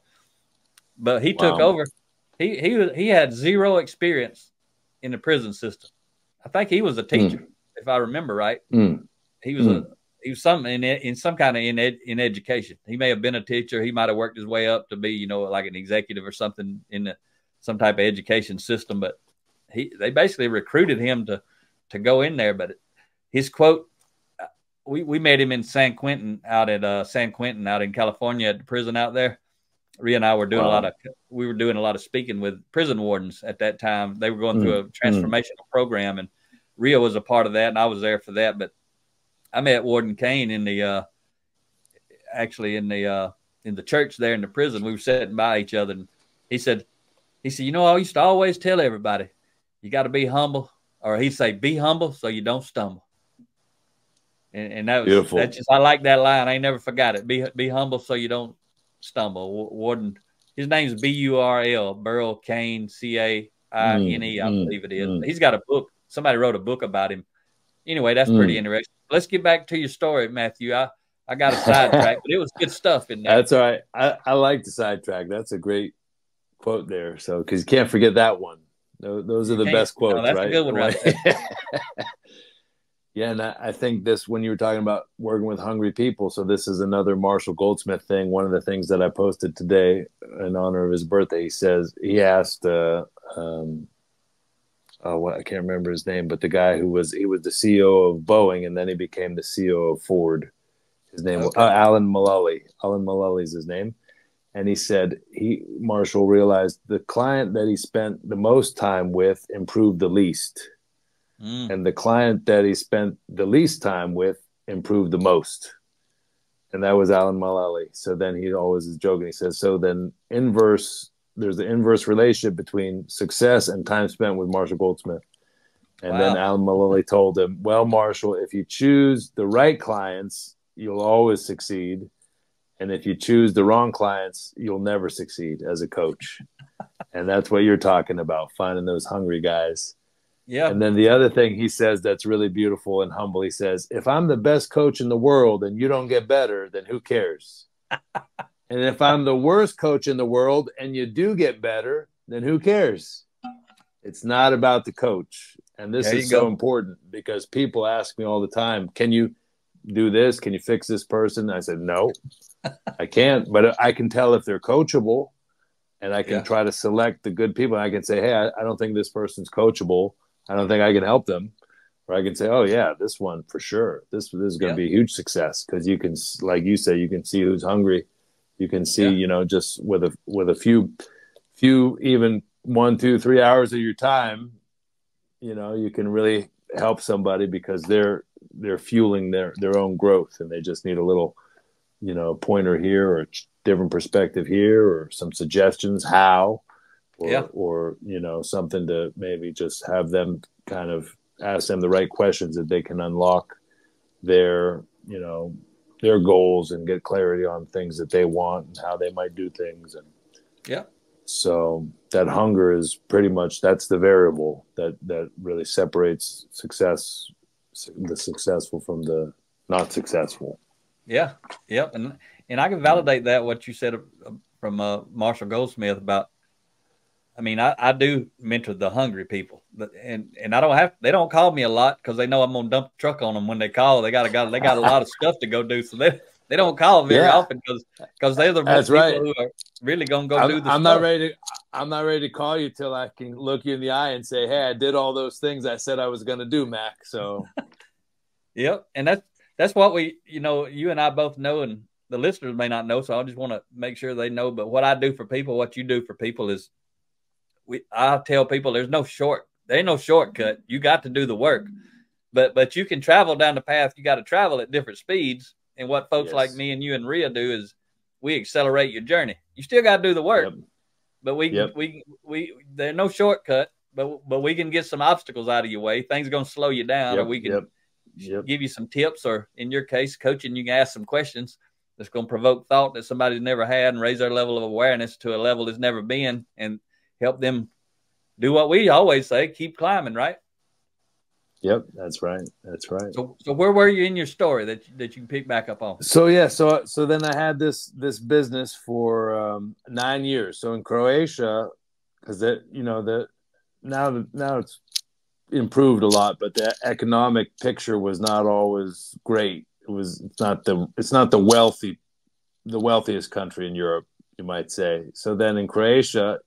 But he took over. He he he had zero experience in the prison system. I think he was a teacher, if I remember right. Mm, He was Hmm. a he was some in in some kind of in ed, in education. He may have been a teacher. He might have worked his way up to be you know like an executive or something in the, some type of education system. But he they basically recruited him to to go in there. But his quote. We, we met him in San Quentin out at uh, San Quentin out in California at the prison out there. Ria and I were doing a lot of we were doing a lot of speaking with prison wardens at that time. They were going through a transformational program, and Ria was a part of that, and I was there for that. But I met Warden Cain in the uh, actually in the uh, in the church there in the prison. We were sitting by each other, and he said, he said, you know, I used to always tell everybody, you got to be humble, or he'd say, be humble so you don't stumble. And, and that was Beautiful. that just I like that line. I ain't never forgot it. Be be humble so you don't stumble. Warden, his name's B U R L Burl Kane C A I N E. I Mm, believe it is. mm. He's got a book. Somebody wrote a book about him. Anyway, that's Mm. pretty interesting. Let's get back to your story, Matthew. I I got a sidetrack, but it was good stuff in there. That's all right. I, I like the sidetrack. That's a great quote there. So, because you can't forget that one. Those, those are the best quotes, No, that's a good one right yeah, and I, I think this when you were talking about working with hungry people. So this is another Marshall Goldsmith thing. One of the things that I posted today in honor of his birthday. He says he asked, uh, um, oh, what I can't remember his name, but the guy who was he was the CEO of Boeing, and then he became the CEO of Ford. His name was Okay. uh, Alan Mullally. Alan Mullally is his name and he said he Marshall realized the client that he spent the most time with improved the least, Mm. and the client that he spent the least time with improved the most. And that was Alan Mullally. So then he always is joking. He says, so then inverse, there's the inverse relationship between success and time spent with Marshall Goldsmith. And then Alan Mullally told him, well, Marshall, if you choose the right clients, you'll always succeed. And if you choose the wrong clients, you'll never succeed as a coach. and that's what you're talking about, finding those hungry guys. Yeah. And then the other thing he says that's really beautiful and humble, he says, if I'm the best coach in the world and you don't get better, then who cares? and if I'm the worst coach in the world and you do get better, then who cares? It's not about the coach. And this There is so important because people ask me all the time, can you do this? Can you fix this person? I said, no, I can't, but I can tell if they're coachable and I can Yeah. try to select the good people. I can say, hey, I, I don't think this person's coachable. I don't think I can help them. Or I can say, oh yeah, this one for sure. This this is going Yeah. to be a huge success because you can, like you say, you can see who's hungry. You can see, Yeah. you know, just with a with a few, few even one, two, three hours of your time, you know, you can really help somebody because they're they're fueling their their own growth and they just need a little, you know, pointer here or a different perspective here or some suggestions how or, Yeah. or you know something to maybe just have them kind of ask them the right questions that they can unlock their you know their goals and get clarity on things that they want and how they might do things and Yeah. so that hunger is pretty much that's the variable that that really separates success the successful from the not successful Yeah. Yep. And and I can validate that what you said uh, from uh, Marshall Goldsmith about. I mean, I, I do mentor the hungry people, but and and I don't have they don't call me a lot because they know I'm gonna dump the truck on them when they call. They got a got they got a lot of stuff to go do, so they they don't call very yeah. often because because they're the That's people right. who are really gonna go I'm, do the. I'm stuff. not ready. To, I'm not ready to call you till I can look you in the eye and say, "Hey, I did all those things I said I was gonna do, Mack." So. yep, and that's that's what we you know you and I both know and the listeners may not know, so I just want to make sure they know. But what I do for people, what you do for people is, we I tell people there's no short, there ain't no shortcut. You got to do the work, but but you can travel down the path. You got to travel at different speeds. And what folks yes. like me and you and Ria do is we accelerate your journey. You still got to do the work, yep. but we yep. we we there's no shortcut. But but we can get some obstacles out of your way. Things are going to slow you down, yep. or we can give you some tips, or in your case, coaching. You can ask some questions that's going to provoke thought that somebody's never had and raise their level of awareness to a level it's never been and help them do what we always say keep climbing right? Yep that's right that's right. So, so where were you in your story that that you can pick back up on? So yeah so so then i had this this business for um, nine years. So in croatia because that you know the now now it's improved a lot but the economic picture was not always great. It was not the it's not the wealthy the wealthiest country in Europe, you might say. So then in Croatia,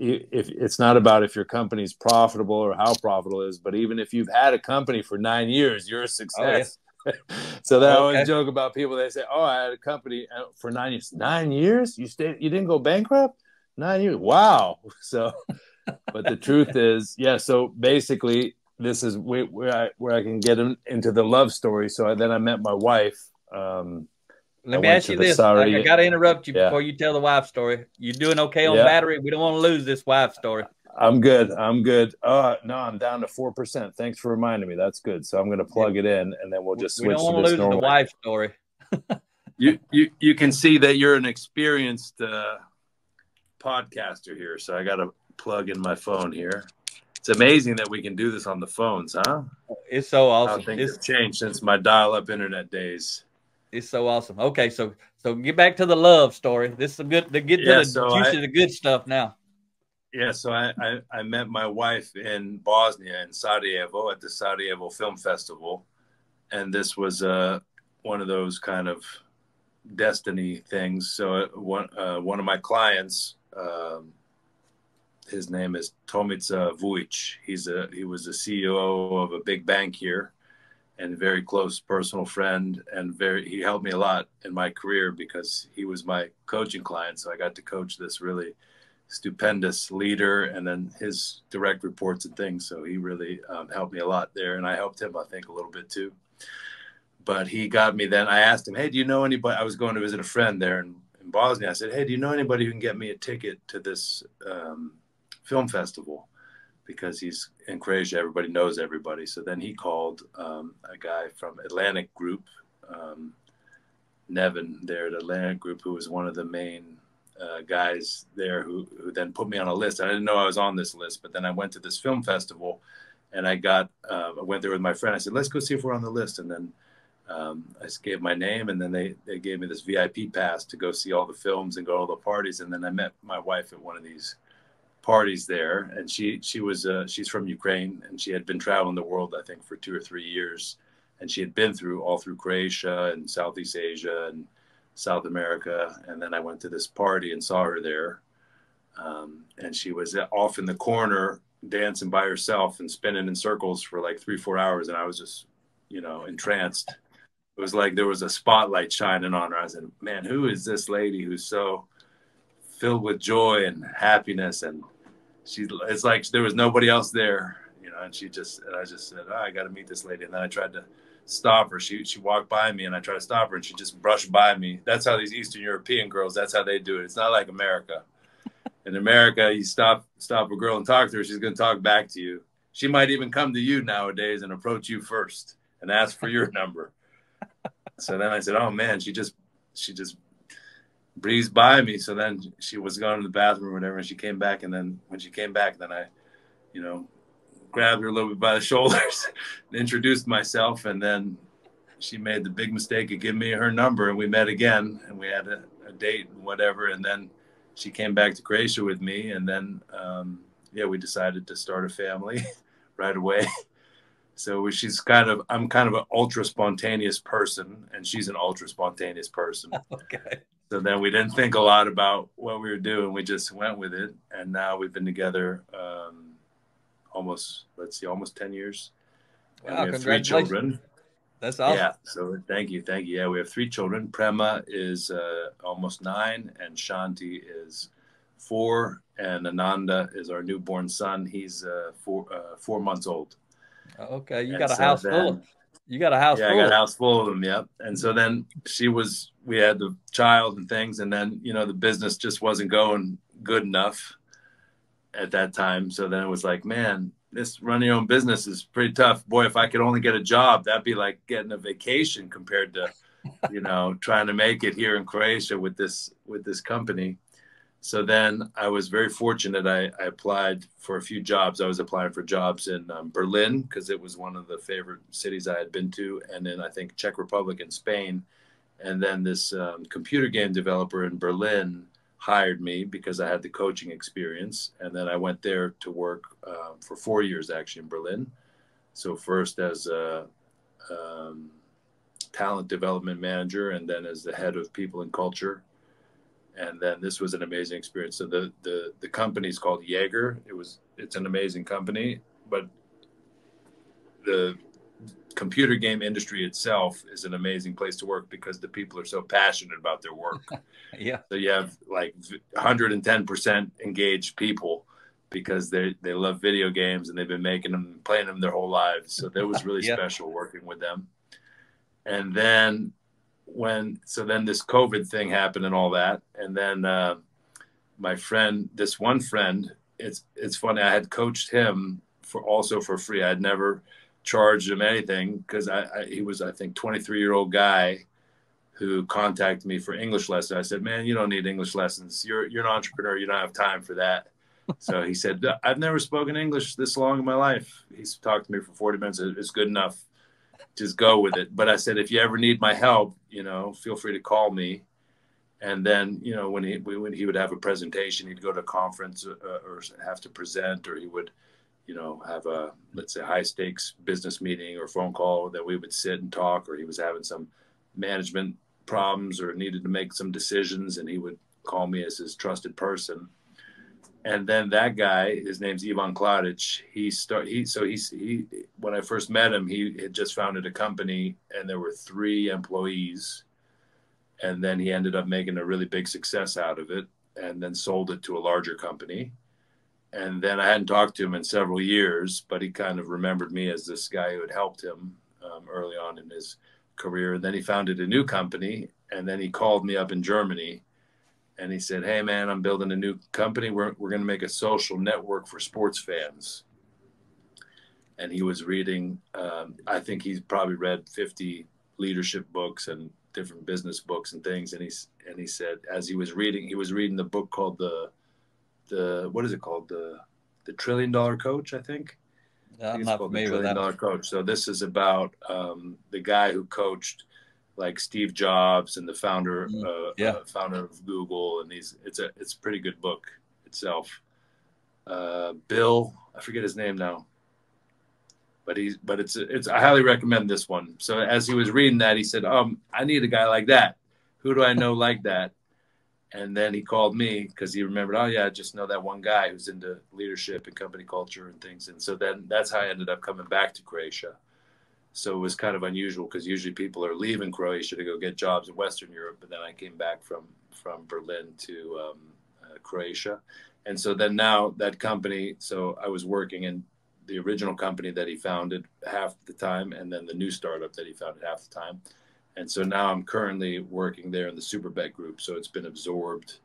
if it's not about if your company's profitable or how profitable it is, but even if you've had a company for nine years, you're a success. Oh, yeah. so that okay. I always joke about people. They say, "Oh, I had a company uh, for nine years. Nine years? You stayed? You didn't go bankrupt? Nine years? Wow!" So, but the truth is, yeah. So basically, this is where, where I where I can get in, into the love story. So I, then I met my wife. Um, Let me ask you this: Saudi, I, I got to interrupt you yeah. before you tell the wife story. You doing okay on yeah. battery? We don't want to lose this wife story. I'm good. I'm good. Oh no, I'm down to four percent. Thanks for reminding me. That's good. So I'm going to plug it in, and then we'll just switch. We don't want to lose normal. the wife story. you you you can see that you're an experienced uh, podcaster here. So I got to plug in my phone here it's amazing that we can do this on the phones, huh? It's so awesome. How things it's, have changed since my dial-up internet days. It's so awesome. Okay, so so get back to the love story. This is a good to get to the so juice of the good stuff now. Yeah, so I, I, I met my wife in Bosnia in Sarajevo at the Sarajevo Film Festival, and this was uh, one of those kind of destiny things. So uh, one uh, one of my clients. Um, his name is Tomica Vujic. He's a he was the CEO of a big bank here, and very close personal friend. And very he helped me a lot in my career because he was my coaching client. So I got to coach this really stupendous leader, and then his direct reports and things. So he really um, helped me a lot there, and I helped him I think a little bit too. But he got me then. I asked him, "Hey, do you know anybody?" I was going to visit a friend there in, in Bosnia. I said, "Hey, do you know anybody who can get me a ticket to this um, film festival because he's in Croatia. Everybody knows everybody. So then he called um, a guy from Atlantic Group, um, Nevin there at Atlantic Group, who was one of the main uh, guys there who, who then put me on a list. I didn't know I was on this list, but then I went to this film festival and I got, uh, I went there with my friend. I said, let's go see if we're on the list. And then um, I gave my name and then they, they gave me this VIP pass to go see all the films and go to all the parties. And then I met my wife at one of these parties there, and she she was uh, she's from Ukraine, and she had been traveling the world I think for two or three years, and she had been through all through Croatia and Southeast Asia and South America, and then I went to this party and saw her there, um, and she was off in the corner dancing by herself and spinning in circles for like three four hours, and I was just you know entranced. It was like there was a spotlight shining on her. I said, "Man, who is this lady who's so?" filled with joy and happiness and she it's like there was nobody else there you know and she just and i just said oh, i got to meet this lady. And then i tried to stop her. She she walked by me and i tried to stop her and she just brushed by me. That's how these eastern european girls that's how they do it. It's not like america. In america you stop stop a girl and talk to her she's going to talk back to you. She might even come to you nowadays and approach you first and ask for your number. So then i said oh man she just she just breezed by me. So then she was going to the bathroom or whatever, and she came back. And then when she came back, then I, you know, grabbed her a little bit by the shoulders and introduced myself. And then she made the big mistake of giving me her number, and we met again, and we had a, a date and whatever, and then she came back to Croatia with me, and then um, yeah, we decided to start a family right away. So she's kind of I'm kind of an ultra spontaneous person, and she's an ultra spontaneous person. Okay. So then we didn't think a lot about what we were doing. We just went with it, and now we've been together um, almost let's see, almost ten years. And wow, we have three children. That's awesome. Yeah. So thank you, thank you. Yeah, we have three children. Prema is uh, almost nine, and Shanti is four, and Ananda is our newborn son. He's uh, four uh, four months old. Okay, you and got a so house full. You got a house. Full. Yeah. I got a house full of them. Yep. And so then she was. We had the child and things, and then you know the business just wasn't going good enough at that time. So then it was like, man, this running your own business is pretty tough. Boy, if I could only get a job, that'd be like getting a vacation compared to, you know, trying to make it here in Croatia with this with this company. So then I was very fortunate. I, I applied for a few jobs. I was applying for jobs in um, Berlin because it was one of the favorite cities I had been to, and then I think Czech Republic and Spain. And then this um, computer game developer in Berlin hired me because I had the coaching experience. And then I went there to work uh, for four years actually in Berlin. So first as a um, talent development manager, and then as the head of people and culture and then this was an amazing experience. So the the the company is called Yager. It was it's an amazing company, but the computer game industry itself is an amazing place to work because the people are so passionate about their work. yeah. So you have like 110% engaged people because they they love video games and they've been making them playing them their whole lives. So that was really yeah. special working with them. And then when so then this COVID thing happened and all that, and then uh, my friend, this one friend, it's it's funny. I had coached him for also for free. I had never charged him anything because I, I, he was I think 23 year old guy who contacted me for English lessons. I said, "Man, you don't need English lessons. You're you're an entrepreneur. You don't have time for that." so he said, "I've never spoken English this long in my life." He's talked to me for 40 minutes. It's good enough just go with it. But I said, if you ever need my help, you know, feel free to call me. And then, you know, when he when he would have a presentation, he'd go to a conference uh, or have to present, or he would, you know, have a let's say high stakes business meeting or phone call that we would sit and talk, or he was having some management problems or needed to make some decisions, and he would call me as his trusted person and then that guy, his name's Ivan Kladic. He start he so he's he when I first met him, he had just founded a company and there were three employees, and then he ended up making a really big success out of it, and then sold it to a larger company. And then I hadn't talked to him in several years, but he kind of remembered me as this guy who had helped him um, early on in his career. And then he founded a new company, and then he called me up in Germany and he said, "Hey man, I'm building a new company. We're we're going to make a social network for sports fans." And he was reading. Um, I think he's probably read 50 leadership books and different business books and things. And he's and he said, as he was reading, he was reading the book called the the what is it called the the Trillion Dollar Coach, I think. I'm not familiar with that. Dollar Coach. So this is about um, the guy who coached like Steve Jobs and the founder, mm-hmm. uh, yeah. uh, founder of Google, and these. It's a it's a pretty good book itself. Uh, Bill, I forget his name now, but he's but it's it's. I highly recommend this one. So as he was reading that, he said, "Um, I need a guy like that. Who do I know like that?" And then he called me because he remembered, oh yeah, I just know that one guy who's into leadership and company culture and things. And so then that's how I ended up coming back to Croatia. So it was kind of unusual because usually people are leaving Croatia to go get jobs in Western Europe, but then I came back from from Berlin to um, uh, Croatia, and so then now that company. So I was working in the original company that he founded half the time, and then the new startup that he founded half the time, and so now I'm currently working there in the Superbet group. So it's been absorbed;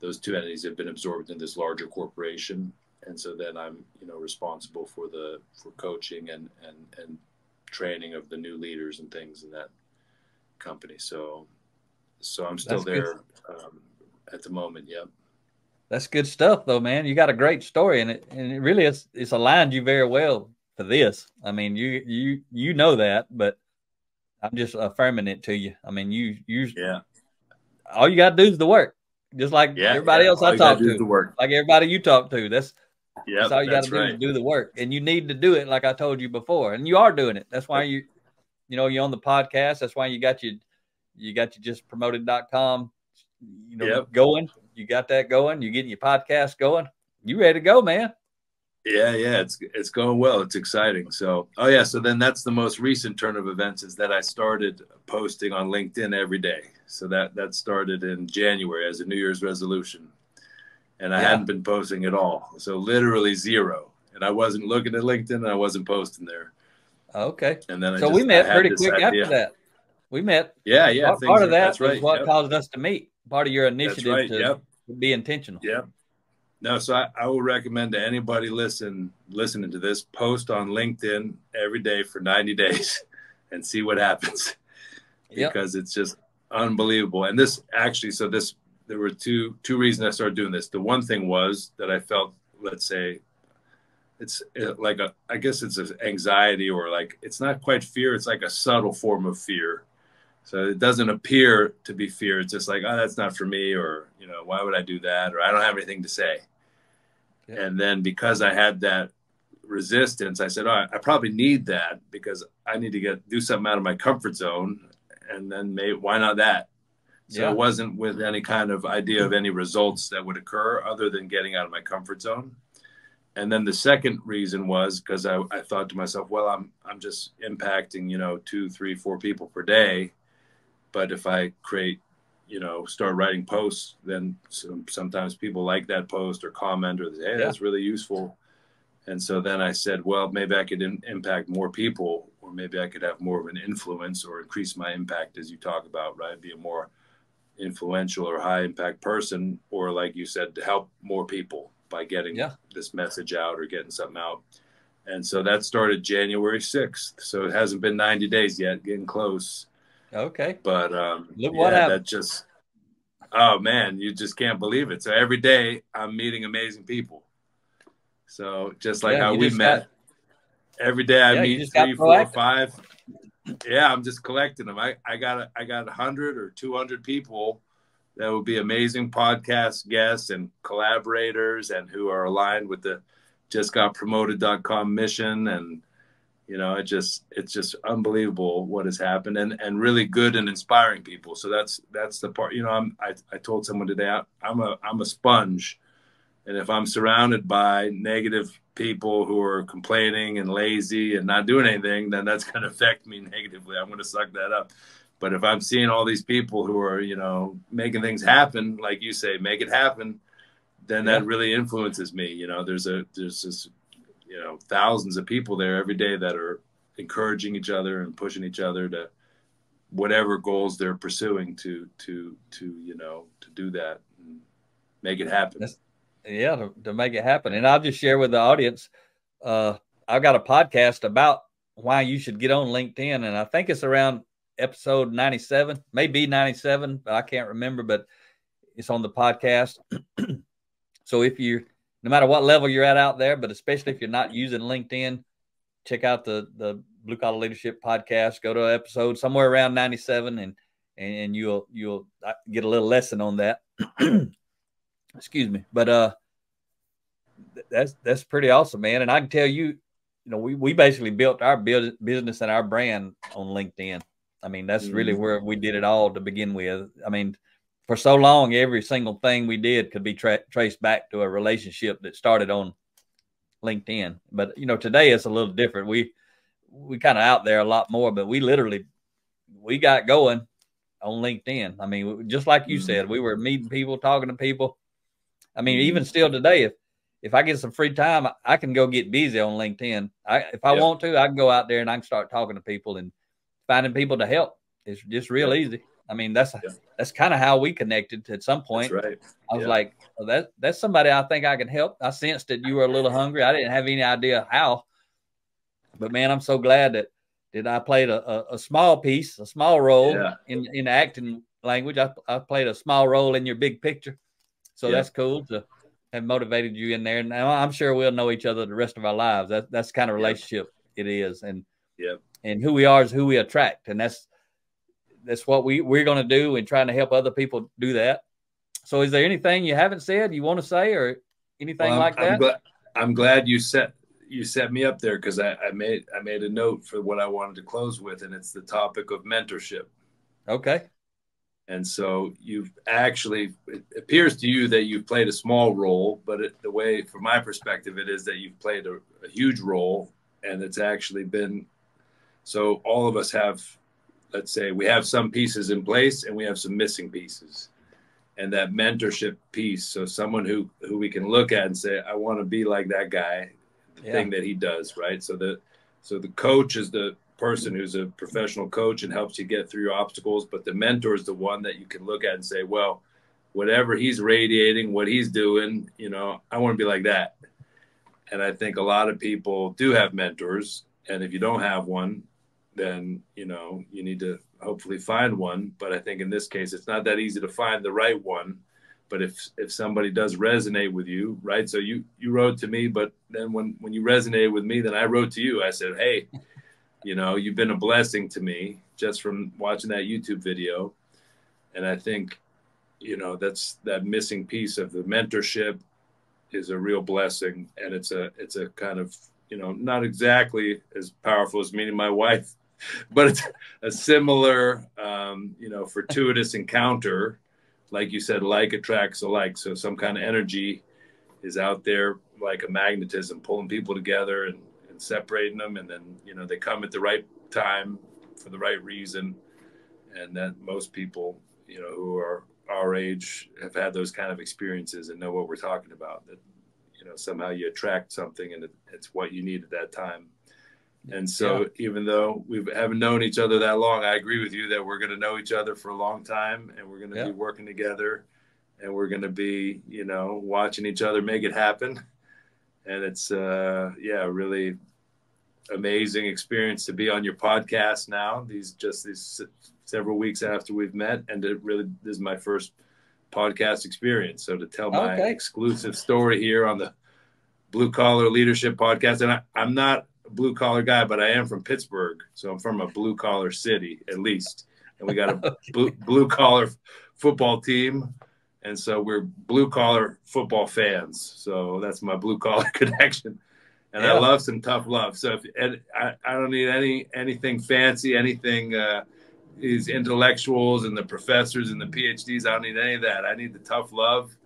those two entities have been absorbed in this larger corporation, and so then I'm you know responsible for the for coaching and and and training of the new leaders and things in that company. So, so I'm still That's there um, at the moment. Yep. That's good stuff, though, man. You got a great story, and it and it really is it's aligned you very well for this. I mean, you you you know that, but I'm just affirming it to you. I mean, you you yeah. All you got to do is the work, just like yeah, everybody yeah. else all I talk to. The work. Like everybody you talk to. That's yeah. That's all you got to do right. is do the work, and you need to do it. Like I told you before, and you are doing it. That's why you, you know, you're on the podcast. That's why you got your, you got your just promoted.com, you know, Yep. going. You got that going. You're getting your podcast going. You ready to go, man? Yeah, yeah, it's it's going well. It's exciting. So, oh yeah, so then that's the most recent turn of events is that I started posting on LinkedIn every day. So that that started in January as a New Year's resolution, and I Yeah. hadn't been posting at all. So literally zero, and I wasn't looking at LinkedIn, and I wasn't posting there. Okay. And then I So just, we met pretty quick idea. after that. We met. Yeah, yeah. part, part of that that's was right. what Yep. caused us to meet. Part of your initiative right. to Yep. be intentional. Yep. No, so I, I will recommend to anybody listen listening to this post on LinkedIn every day for 90 days and see what happens Yep. because it's just unbelievable. And this actually, so this there were two two reasons I started doing this. The one thing was that I felt, let's say, it's uh, like a I guess it's an anxiety or like it's not quite fear. It's like a subtle form of fear. So it doesn't appear to be fear. It's just like, oh, that's not for me, or you know, why would I do that, or I don't have anything to say. Yeah. And then because I had that resistance, I said, oh, I probably need that because I need to get do something out of my comfort zone, and then maybe why not that? So Yeah. it wasn't with any kind of idea of any results that would occur other than getting out of my comfort zone. And then the second reason was because I, I thought to myself, well, I'm I'm just impacting, you know, two, three, four people per day. But if I create, you know, start writing posts, then some, sometimes people like that post or comment or say, hey, Yeah. that's really useful. And so then I said, well, maybe I could in, impact more people, or maybe I could have more of an influence or increase my impact, as you talk about, right? Be a more influential or high impact person, or like you said, to help more people by getting Yeah. this message out or getting something out. And so that started January 6th. So it hasn't been 90 days yet, getting close. Okay. But um, Look yeah, what happened. that just, oh man, you just can't believe it. So every day I'm meeting amazing people. So just like Yeah, how we met, every day I Yeah, meet three, four, five. Yeah, I'm just collecting them. I, I got a, I got a hundred or two hundred people that would be amazing podcast guests and collaborators and who are aligned with the just got promoted.com mission. And you know it just it's just unbelievable what has happened and and really good and inspiring people. So that's that's the part you know i'm i, I told someone today I, i'm a i'm a sponge. And if i'm surrounded by negative people who are complaining and lazy and not doing anything then that's going to affect me negatively. I'm going to suck that up. But if i'm seeing all these people who are you know making things happen like you say make it happen then that Yeah. really influences me you know? There's a there's just, you know thousands of people there every day that are encouraging each other and pushing each other to whatever goals they're pursuing to to to you know to do that and make it happen. That's- yeah to, to make it happen. And i'll just share with the audience uh i've got a podcast about why you should get on linkedin and i think it's around episode 97 maybe 97 but i can't remember but it's on the podcast. So if you no matter what level you're at out there but especially if you're not using linkedin check out the the blue collar leadership podcast go to episode somewhere around 97 and and you'll you'll uh, get a little lesson on that excuse me but uh that's that's pretty awesome man. And i can tell you you know we, we basically built our build, business and our brand on linkedin. I mean that's really Mhm. where we did it all to begin with. I mean for so long every single thing we did could be tra- traced back to a relationship that started on linkedin. But you know today it's a little different. We we kind of out there a lot more but we literally we got going on linkedin. I mean just like you Mhm. said we were meeting people talking to people I mean, even mm-hmm. still today, if if I get some free time, I- I can go get busy on LinkedIn. I, if I Yeah. want to, I can go out there and I can start talking to people and finding people to help. It's just real Yeah. easy. I mean, that's Yeah. that's kind of how we connected at some point. that's right I was like, well, that that's somebody I think I can help. I sensed that you were a little hungry. I didn't have any idea how, but man, I'm so glad that that I played a, a, a small piece, a small role Yeah. in in acting language. I, I played a small role in your big picture, so Yeah. that's cool to have motivated you in there. Now I'm sure we'll know each other the rest of our lives. That that's the kind of Yeah. relationship it is, and Yeah. and who we are is who we attract, and that's that's what we we're going to do and trying to help other people do that. So, is there anything you haven't said you want to say, or anything well, like I'm, that? I'm glad, I'm glad you set you set me up there because I, I made I made a note for what I wanted to close with, and it's the topic of mentorship. Okay. And so you've actually, it appears to you that you've played a small role, but it, the way, from my perspective, it is that you've played a, a huge role. And it's actually been so all of us have, let's say, we have some pieces in place and we have some missing pieces. And that mentorship piece, so someone who who we can look at and say, I want to be like that guy, the yeah. thing that he does, right? So the so the coach is the person who's a professional coach and helps you get through your obstacles. But the mentor is the one that you can look at and say, well, whatever he's radiating, what he's doing, you know, I want to be like that. And I think a lot of people do have mentors. And if you don't have one, then, you know, you need to hopefully find one. But I think in this case, it's not that easy to find the right one. But if if somebody does resonate with you, right? So you you wrote to me, but then when when you resonated with me, then I wrote to you. I said, hey, you know, you've been a blessing to me just from watching that YouTube video. And I think, you know, that's that missing piece of the mentorship is a real blessing. And it's a, it's a kind of, you know, not exactly as powerful as meeting my wife, but it's a similar, um, you know, fortuitous encounter. Like you said, like attracts alike. So some kind of energy is out there like a magnetism pulling people together and separating them, and then you know they come at the right time for the right reason, and that most people you know who are our age have had those kind of experiences and know what we're talking about. That you know somehow you attract something, and it's what you need at that time. And so, yeah. even though we haven't known each other that long, I agree with you that we're going to know each other for a long time, and we're going to yeah. be working together, and we're going to be, you know, watching each other make it happen. And it's, uh, yeah, really amazing experience to be on your podcast now. These just these several weeks after we've met, and it really this is my first podcast experience. So to tell my okay. exclusive story here on the Blue Collar Leadership Podcast, and I, I'm not a blue collar guy, but I am from Pittsburgh, so I'm from a blue collar city at least, and we got a okay. blue, blue collar football team. And so we're blue collar football fans. So that's my blue collar connection and yeah. I love some tough love. So if and I, I don't need any anything fancy, anything uh, these intellectuals and the professors and the PhDs. I don't need any of that. I need the tough love.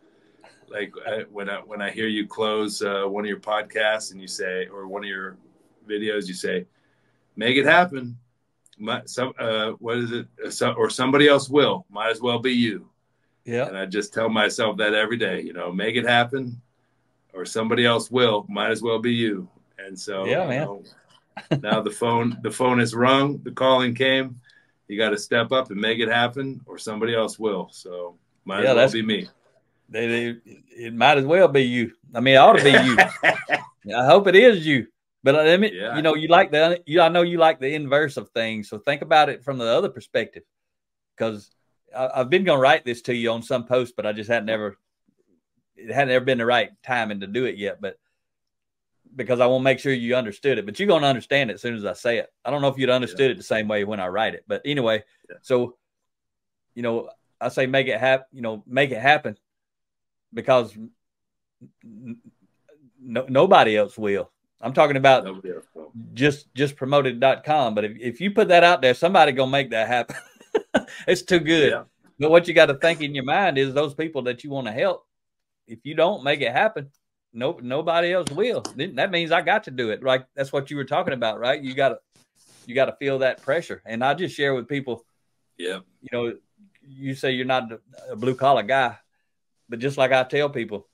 Like I, when I when I hear you close uh, one of your podcasts and you say, or one of your videos, you say, "Make it happen." My, some uh, what is it? Uh, or somebody else will. Might as well be you. Yeah. And I just tell myself that every day. You know, make it happen or somebody else will. Might as well be you. And so, yeah, man. Know, now the phone, the phone is rung. The calling came. You got to step up and make it happen, or somebody else will. So might yeah, as well be me. They, they, it might as well be you. I mean, it ought to be you. I hope it is you. But uh, I mean, yeah. you know, you like the you. I know you like the inverse of things. So think about it from the other perspective, because I've been going to write this to you on some post, but I just hadn't ever it hadn't ever been the right timing to do it yet, but because I want to make sure you understood it. But you're going to understand it as soon as I say it. I don't know if you'd understood yeah. it the same way when I write it, but anyway. Yeah. So, you know, I say make it happen. You know, make it happen because no, nobody else will. I'm talking about just just promoted.com. But if, if you put that out there, somebody gonna make that happen. it's too good. Yeah. But what you got to think in your mind is those people that you want to help if you don't make it happen, no nobody else will. That means I got to do it. Right? That's what you were talking about, right? You got to you got to feel that pressure. And I just share with people. Yeah. You know, you say you're not a blue collar guy, but just like I tell people,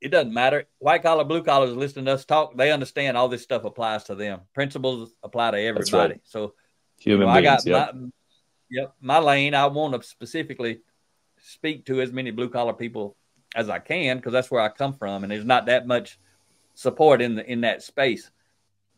it doesn't matter. White collar, blue collars listening to us talk, they understand all this stuff applies to them. Principles apply to everybody. Right. So human you know, beings, I got yep. my yep, my lane. I want to specifically speak to as many blue collar people as I can because that's where I come from, and there's not that much support in the in that space.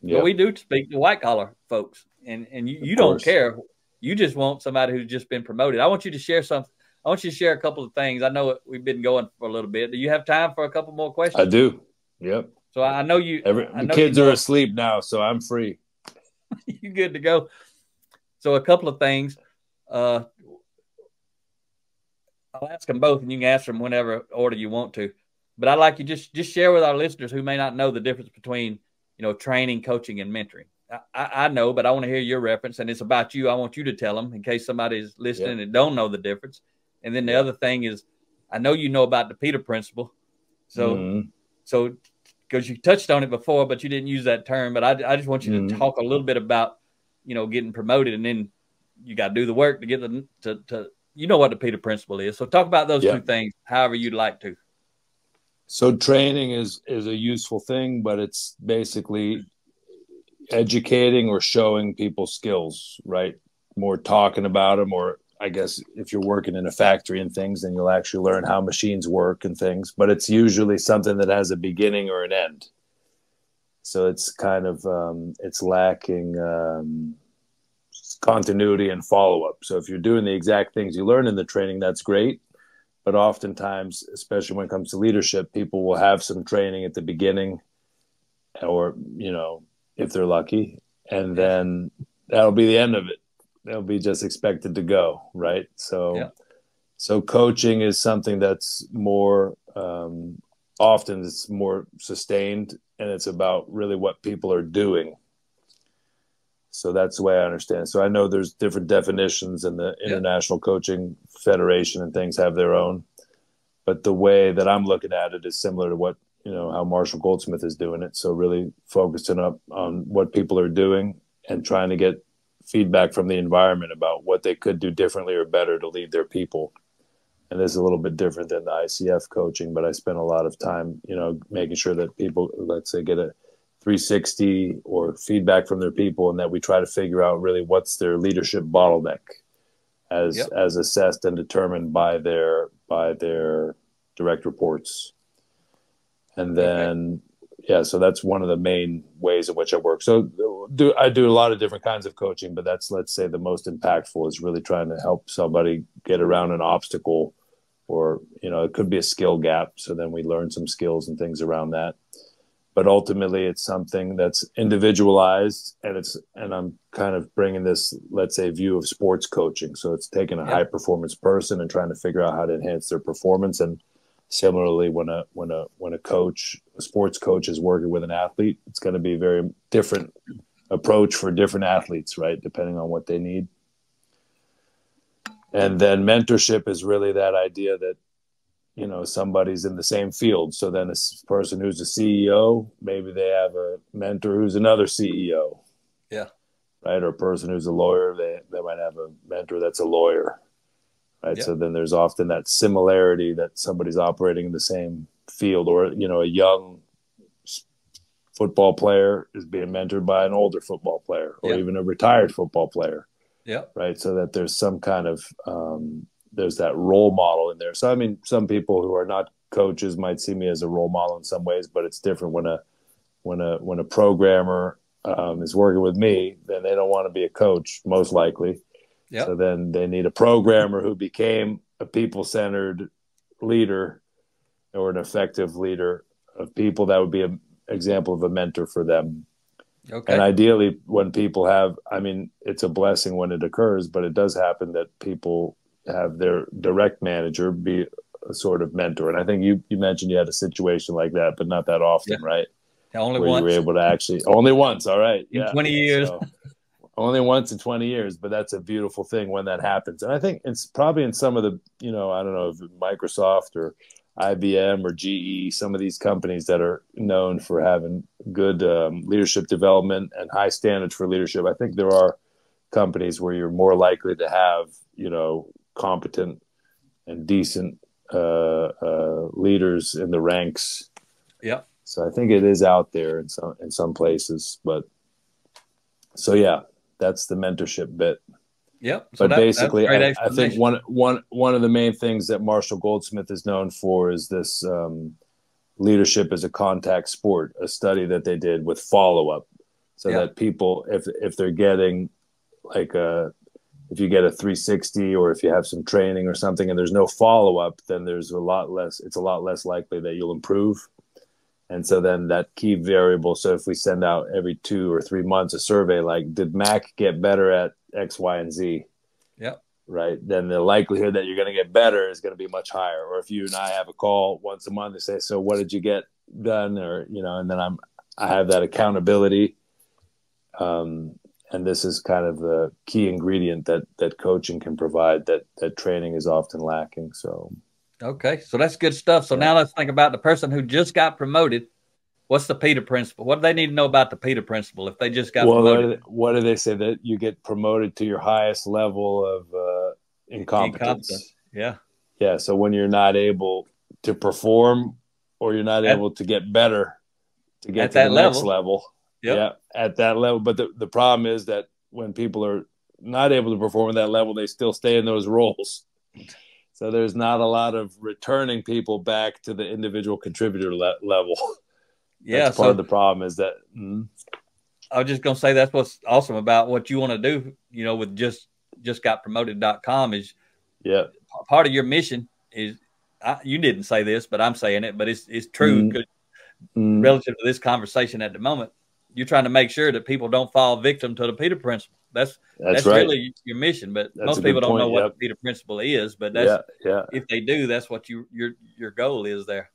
Yep. But we do speak to white collar folks, and and you, you don't care. You just want somebody who's just been promoted. I want you to share something. I want you to share a couple of things. I know we've been going for a little bit. Do you have time for a couple more questions? I do. Yep. So I know you. Every, know the kids you know, are asleep now, so I'm free. you good to go. So a couple of things. Uh, I'll ask them both, and you can ask them whenever order you want to. But I'd like you just just share with our listeners who may not know the difference between you know training, coaching, and mentoring. I, I know, but I want to hear your reference, and it's about you. I want you to tell them in case somebody's listening yeah. and don't know the difference. And then the other thing is, I know you know about the Peter Principle, so mm-hmm. so because you touched on it before, but you didn't use that term. But I, I just want you mm-hmm. to talk a little bit about you know getting promoted, and then you got to do the work to get the to, to you know what the Peter Principle is. So talk about those yeah. two things, however you'd like to. So training is is a useful thing, but it's basically educating or showing people skills, right? More talking about them, or I guess if you're working in a factory and things, then you'll actually learn how machines work and things. But it's usually something that has a beginning or an end. So it's kind of um, it's lacking um, continuity and follow up. So if you're doing the exact things you learn in the training, that's great. But oftentimes, especially when it comes to leadership, people will have some training at the beginning, or you know, if they're lucky, and then that'll be the end of it. They'll be just expected to go, right? So, yeah. so coaching is something that's more um, often it's more sustained, and it's about really what people are doing. So that's the way I understand. So I know there's different definitions, and the yeah. International Coaching Federation and things have their own. But the way that I'm looking at it is similar to what you know how Marshall Goldsmith is doing it. So really focusing up on what people are doing and trying to get feedback from the environment about what they could do differently or better to lead their people. And this is a little bit different than the ICF coaching, but I spent a lot of time, you know, making sure that people, let's say, get a 360 or feedback from their people, and that we try to figure out really what's their leadership bottleneck, as yep. as assessed and determined by their by their direct reports and then okay. yeah so that's one of the main ways in which i work so do i do a lot of different kinds of coaching but that's let's say the most impactful is really trying to help somebody get around an obstacle or you know it could be a skill gap so then we learn some skills and things around that but ultimately it's something that's individualized and it's and i'm kind of bringing this let's say view of sports coaching so it's taking a yeah. high performance person and trying to figure out how to enhance their performance and Similarly, when a when a when a coach, a sports coach, is working with an athlete, it's going to be a very different approach for different athletes, right? Depending on what they need. And then mentorship is really that idea that you know somebody's in the same field. So then a person who's a CEO, maybe they have a mentor who's another CEO. Yeah. Right. Or a person who's a lawyer, they, they might have a mentor that's a lawyer right? Yep. So then there's often that similarity that somebody's operating in the same field, or you know, a young football player is being mentored by an older football player, or yep. even a retired football player. Yeah. Right. So that there's some kind of um, there's that role model in there. So I mean, some people who are not coaches might see me as a role model in some ways, but it's different when a when a when a programmer um, is working with me, then they don't want to be a coach, most likely. Yep. So then they need a programmer who became a people centered leader or an effective leader of people that would be an example of a mentor for them. Okay. And ideally, when people have, I mean, it's a blessing when it occurs, but it does happen that people have their direct manager be a sort of mentor. And I think you, you mentioned you had a situation like that, but not that often, yeah. right? only Where once. You were able to actually, only once. All right. In yeah. 20 years. So, only once in 20 years but that's a beautiful thing when that happens and i think it's probably in some of the you know i don't know if microsoft or ibm or ge some of these companies that are known for having good um, leadership development and high standards for leadership i think there are companies where you're more likely to have you know competent and decent uh, uh, leaders in the ranks yeah so i think it is out there in some in some places but so yeah that's the mentorship bit. Yep. So but that, basically, I, I, think one one one of the main things that Marshall Goldsmith is known for is this um, leadership as a contact sport. A study that they did with follow up, so yep. that people, if if they're getting like a if you get a 360 or if you have some training or something and there's no follow up, then there's a lot less. It's a lot less likely that you'll improve And so then that key variable. So if we send out every two or three months a survey, like, did Mack get better at X, Y, and Z? Yep. Right. Then the likelihood that you're going to get better is going to be much higher. Or if you and I have a call once a month and say, so what did you get done? Or, you know, and then I'm, I have that accountability. Um, and this is kind of the key ingredient that that coaching can provide that that training is often lacking so. Okay so that's good stuff. So yeah. now let's think about the person who just got promoted. What's the peter principle? What do they need to know about the peter principle if they just got well, promoted what do, they, what do they say? That you get promoted to your highest level of uh, incompetence. incompetence yeah. Yeah so when you're not able to perform or you're not at, able to get better to get to the level. next level Yep. Yeah, at that level. But the, the problem is that when people are not able to perform at that level, they still stay in those roles. So there's not a lot of returning people back to the individual contributor le- level. Yeah, that's part so of the problem is that. Mm, I was just gonna say that's what's awesome about what you want to do. You know, with just just got promoted.com is yeah part of your mission is I, you didn't say this, but I'm saying it, but it's it's true mm. Mm. relative to this conversation at the moment you're trying to make sure that people don't fall victim to the Peter Principle. That's that's, that's right. really your mission. But that's most people don't point. know what yep. the Peter Principle is. But that's yeah, yeah. if they do, that's what you your your goal is there.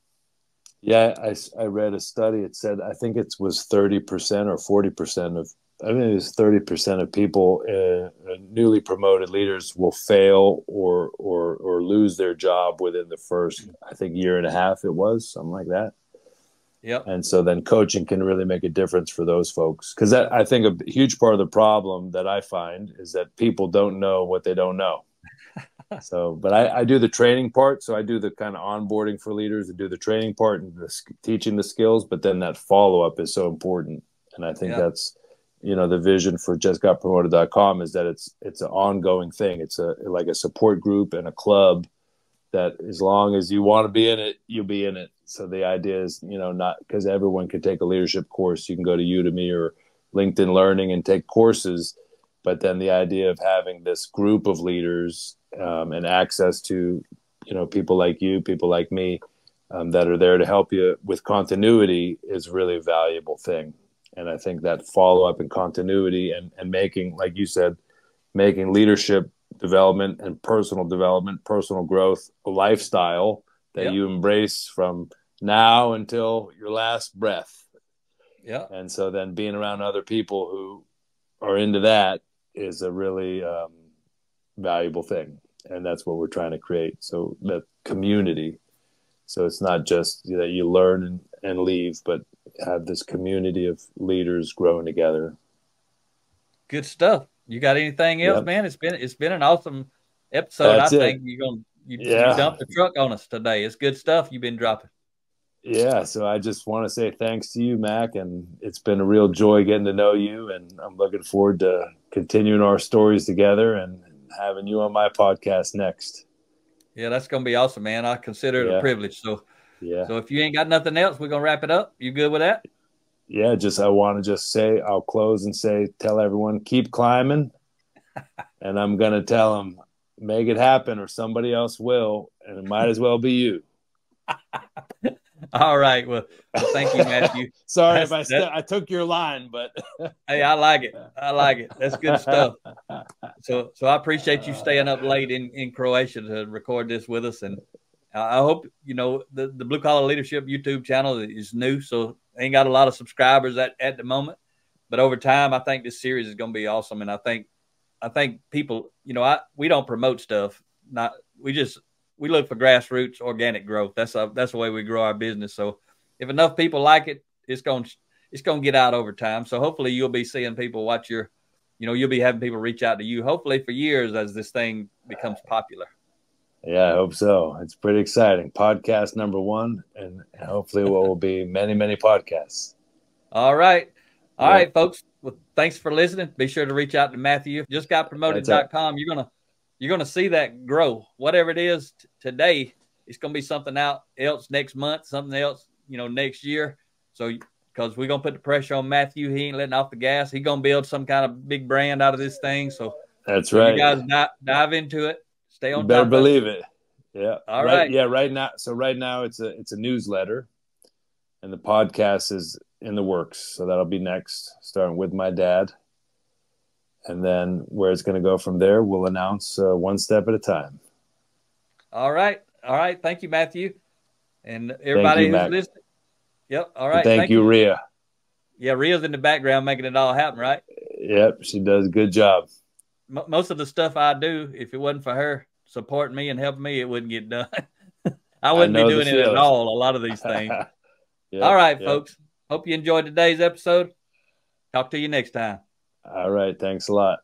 Yeah, I, I read a study. It said I think it was thirty percent or forty percent of I mean it was thirty percent of people, uh, newly promoted leaders, will fail or or or lose their job within the first I think year and a half. It was something like that. Yeah. And so then coaching can really make a difference for those folks. Because I think a huge part of the problem that I find is that people don't know what they don't know. so, but I, I, do the training part. So I do the kind of onboarding for leaders, and do the training part and the, teaching the skills. But then that follow up is so important. And I think yeah. that's, you know, the vision for justgotpromoted.com is that it's it's an ongoing thing. It's a like a support group and a club that as long as you want to be in it, you'll be in it. So the idea is, you know, not because everyone can take a leadership course. You can go to Udemy or LinkedIn Learning and take courses, but then the idea of having this group of leaders um, and access to, you know, people like you, people like me, um, that are there to help you with continuity is really a valuable thing. And I think that follow up and continuity and, and making, like you said, making leadership development and personal development, personal growth, a lifestyle that yep. you embrace from now until your last breath. Yeah. And so then being around other people who are into that is a really um, valuable thing. And that's what we're trying to create. So the community. So it's not just that you learn and, and leave, but have this community of leaders growing together. Good stuff. You got anything else, yep. man? It's been it's been an awesome episode. That's I it. think you're gonna you, yeah. you dumped the truck on us today. It's good stuff you've been dropping. Yeah, so I just want to say thanks to you, Mack, and it's been a real joy getting to know you, and I'm looking forward to continuing our stories together and having you on my podcast next. Yeah, that's gonna be awesome, man. I consider it yeah. a privilege. So, yeah. So if you ain't got nothing else, we're gonna wrap it up. You good with that? Yeah, just I want to just say I'll close and say tell everyone keep climbing, and I'm gonna tell them make it happen or somebody else will, and it might as well be you. All right. Well, well thank you, Matthew. Sorry That's, if I st- I took your line, but hey, I like it. I like it. That's good stuff. So, so I appreciate you staying up late in, in Croatia to record this with us, and I hope you know the the Blue Collar Leadership YouTube channel is new, so ain't got a lot of subscribers at at the moment, but over time, I think this series is going to be awesome, and I think I think people, you know, I we don't promote stuff. Not we just we look for grassroots organic growth. That's a, that's the way we grow our business. So if enough people like it, it's going it's going to get out over time. So hopefully you'll be seeing people watch your, you know, you'll be having people reach out to you. Hopefully for years as this thing becomes popular. Yeah, I hope so. It's pretty exciting. Podcast number one, and hopefully what will be many, many podcasts. All right. all yeah. right, folks. Well, thanks for listening. Be sure to reach out to Matthew. Just got promoted.com. You're gonna you're gonna see that grow. Whatever it is t- today, it's gonna be something out else next month, something else, you know, next year. So because we're gonna put the pressure on Matthew, he ain't letting off the gas. He gonna build some kind of big brand out of this thing. So that's right. You guys dive, dive into it. Stay on. You better believe it. Yeah. All right. right. Yeah. Right now. So right now it's a it's a newsletter. and the podcast is in the works. So that'll be next, starting with my dad. And then where it's going to go from there, we'll announce uh, one step at a time. All right. All right. Thank you, Matthew. And everybody you, who's Mack. listening. Yep. All right. Thank, thank you, you, Ria. Yeah, Ria's in the background making it all happen, right? Yep. She does a good job. M- most of the stuff I do, if it wasn't for her supporting me and helping me, it wouldn't get done. I wouldn't I be doing it at all, a lot of these things. yep, all right, yep. folks. Hope you enjoyed today's episode. Talk to you next time. All right. Thanks a lot.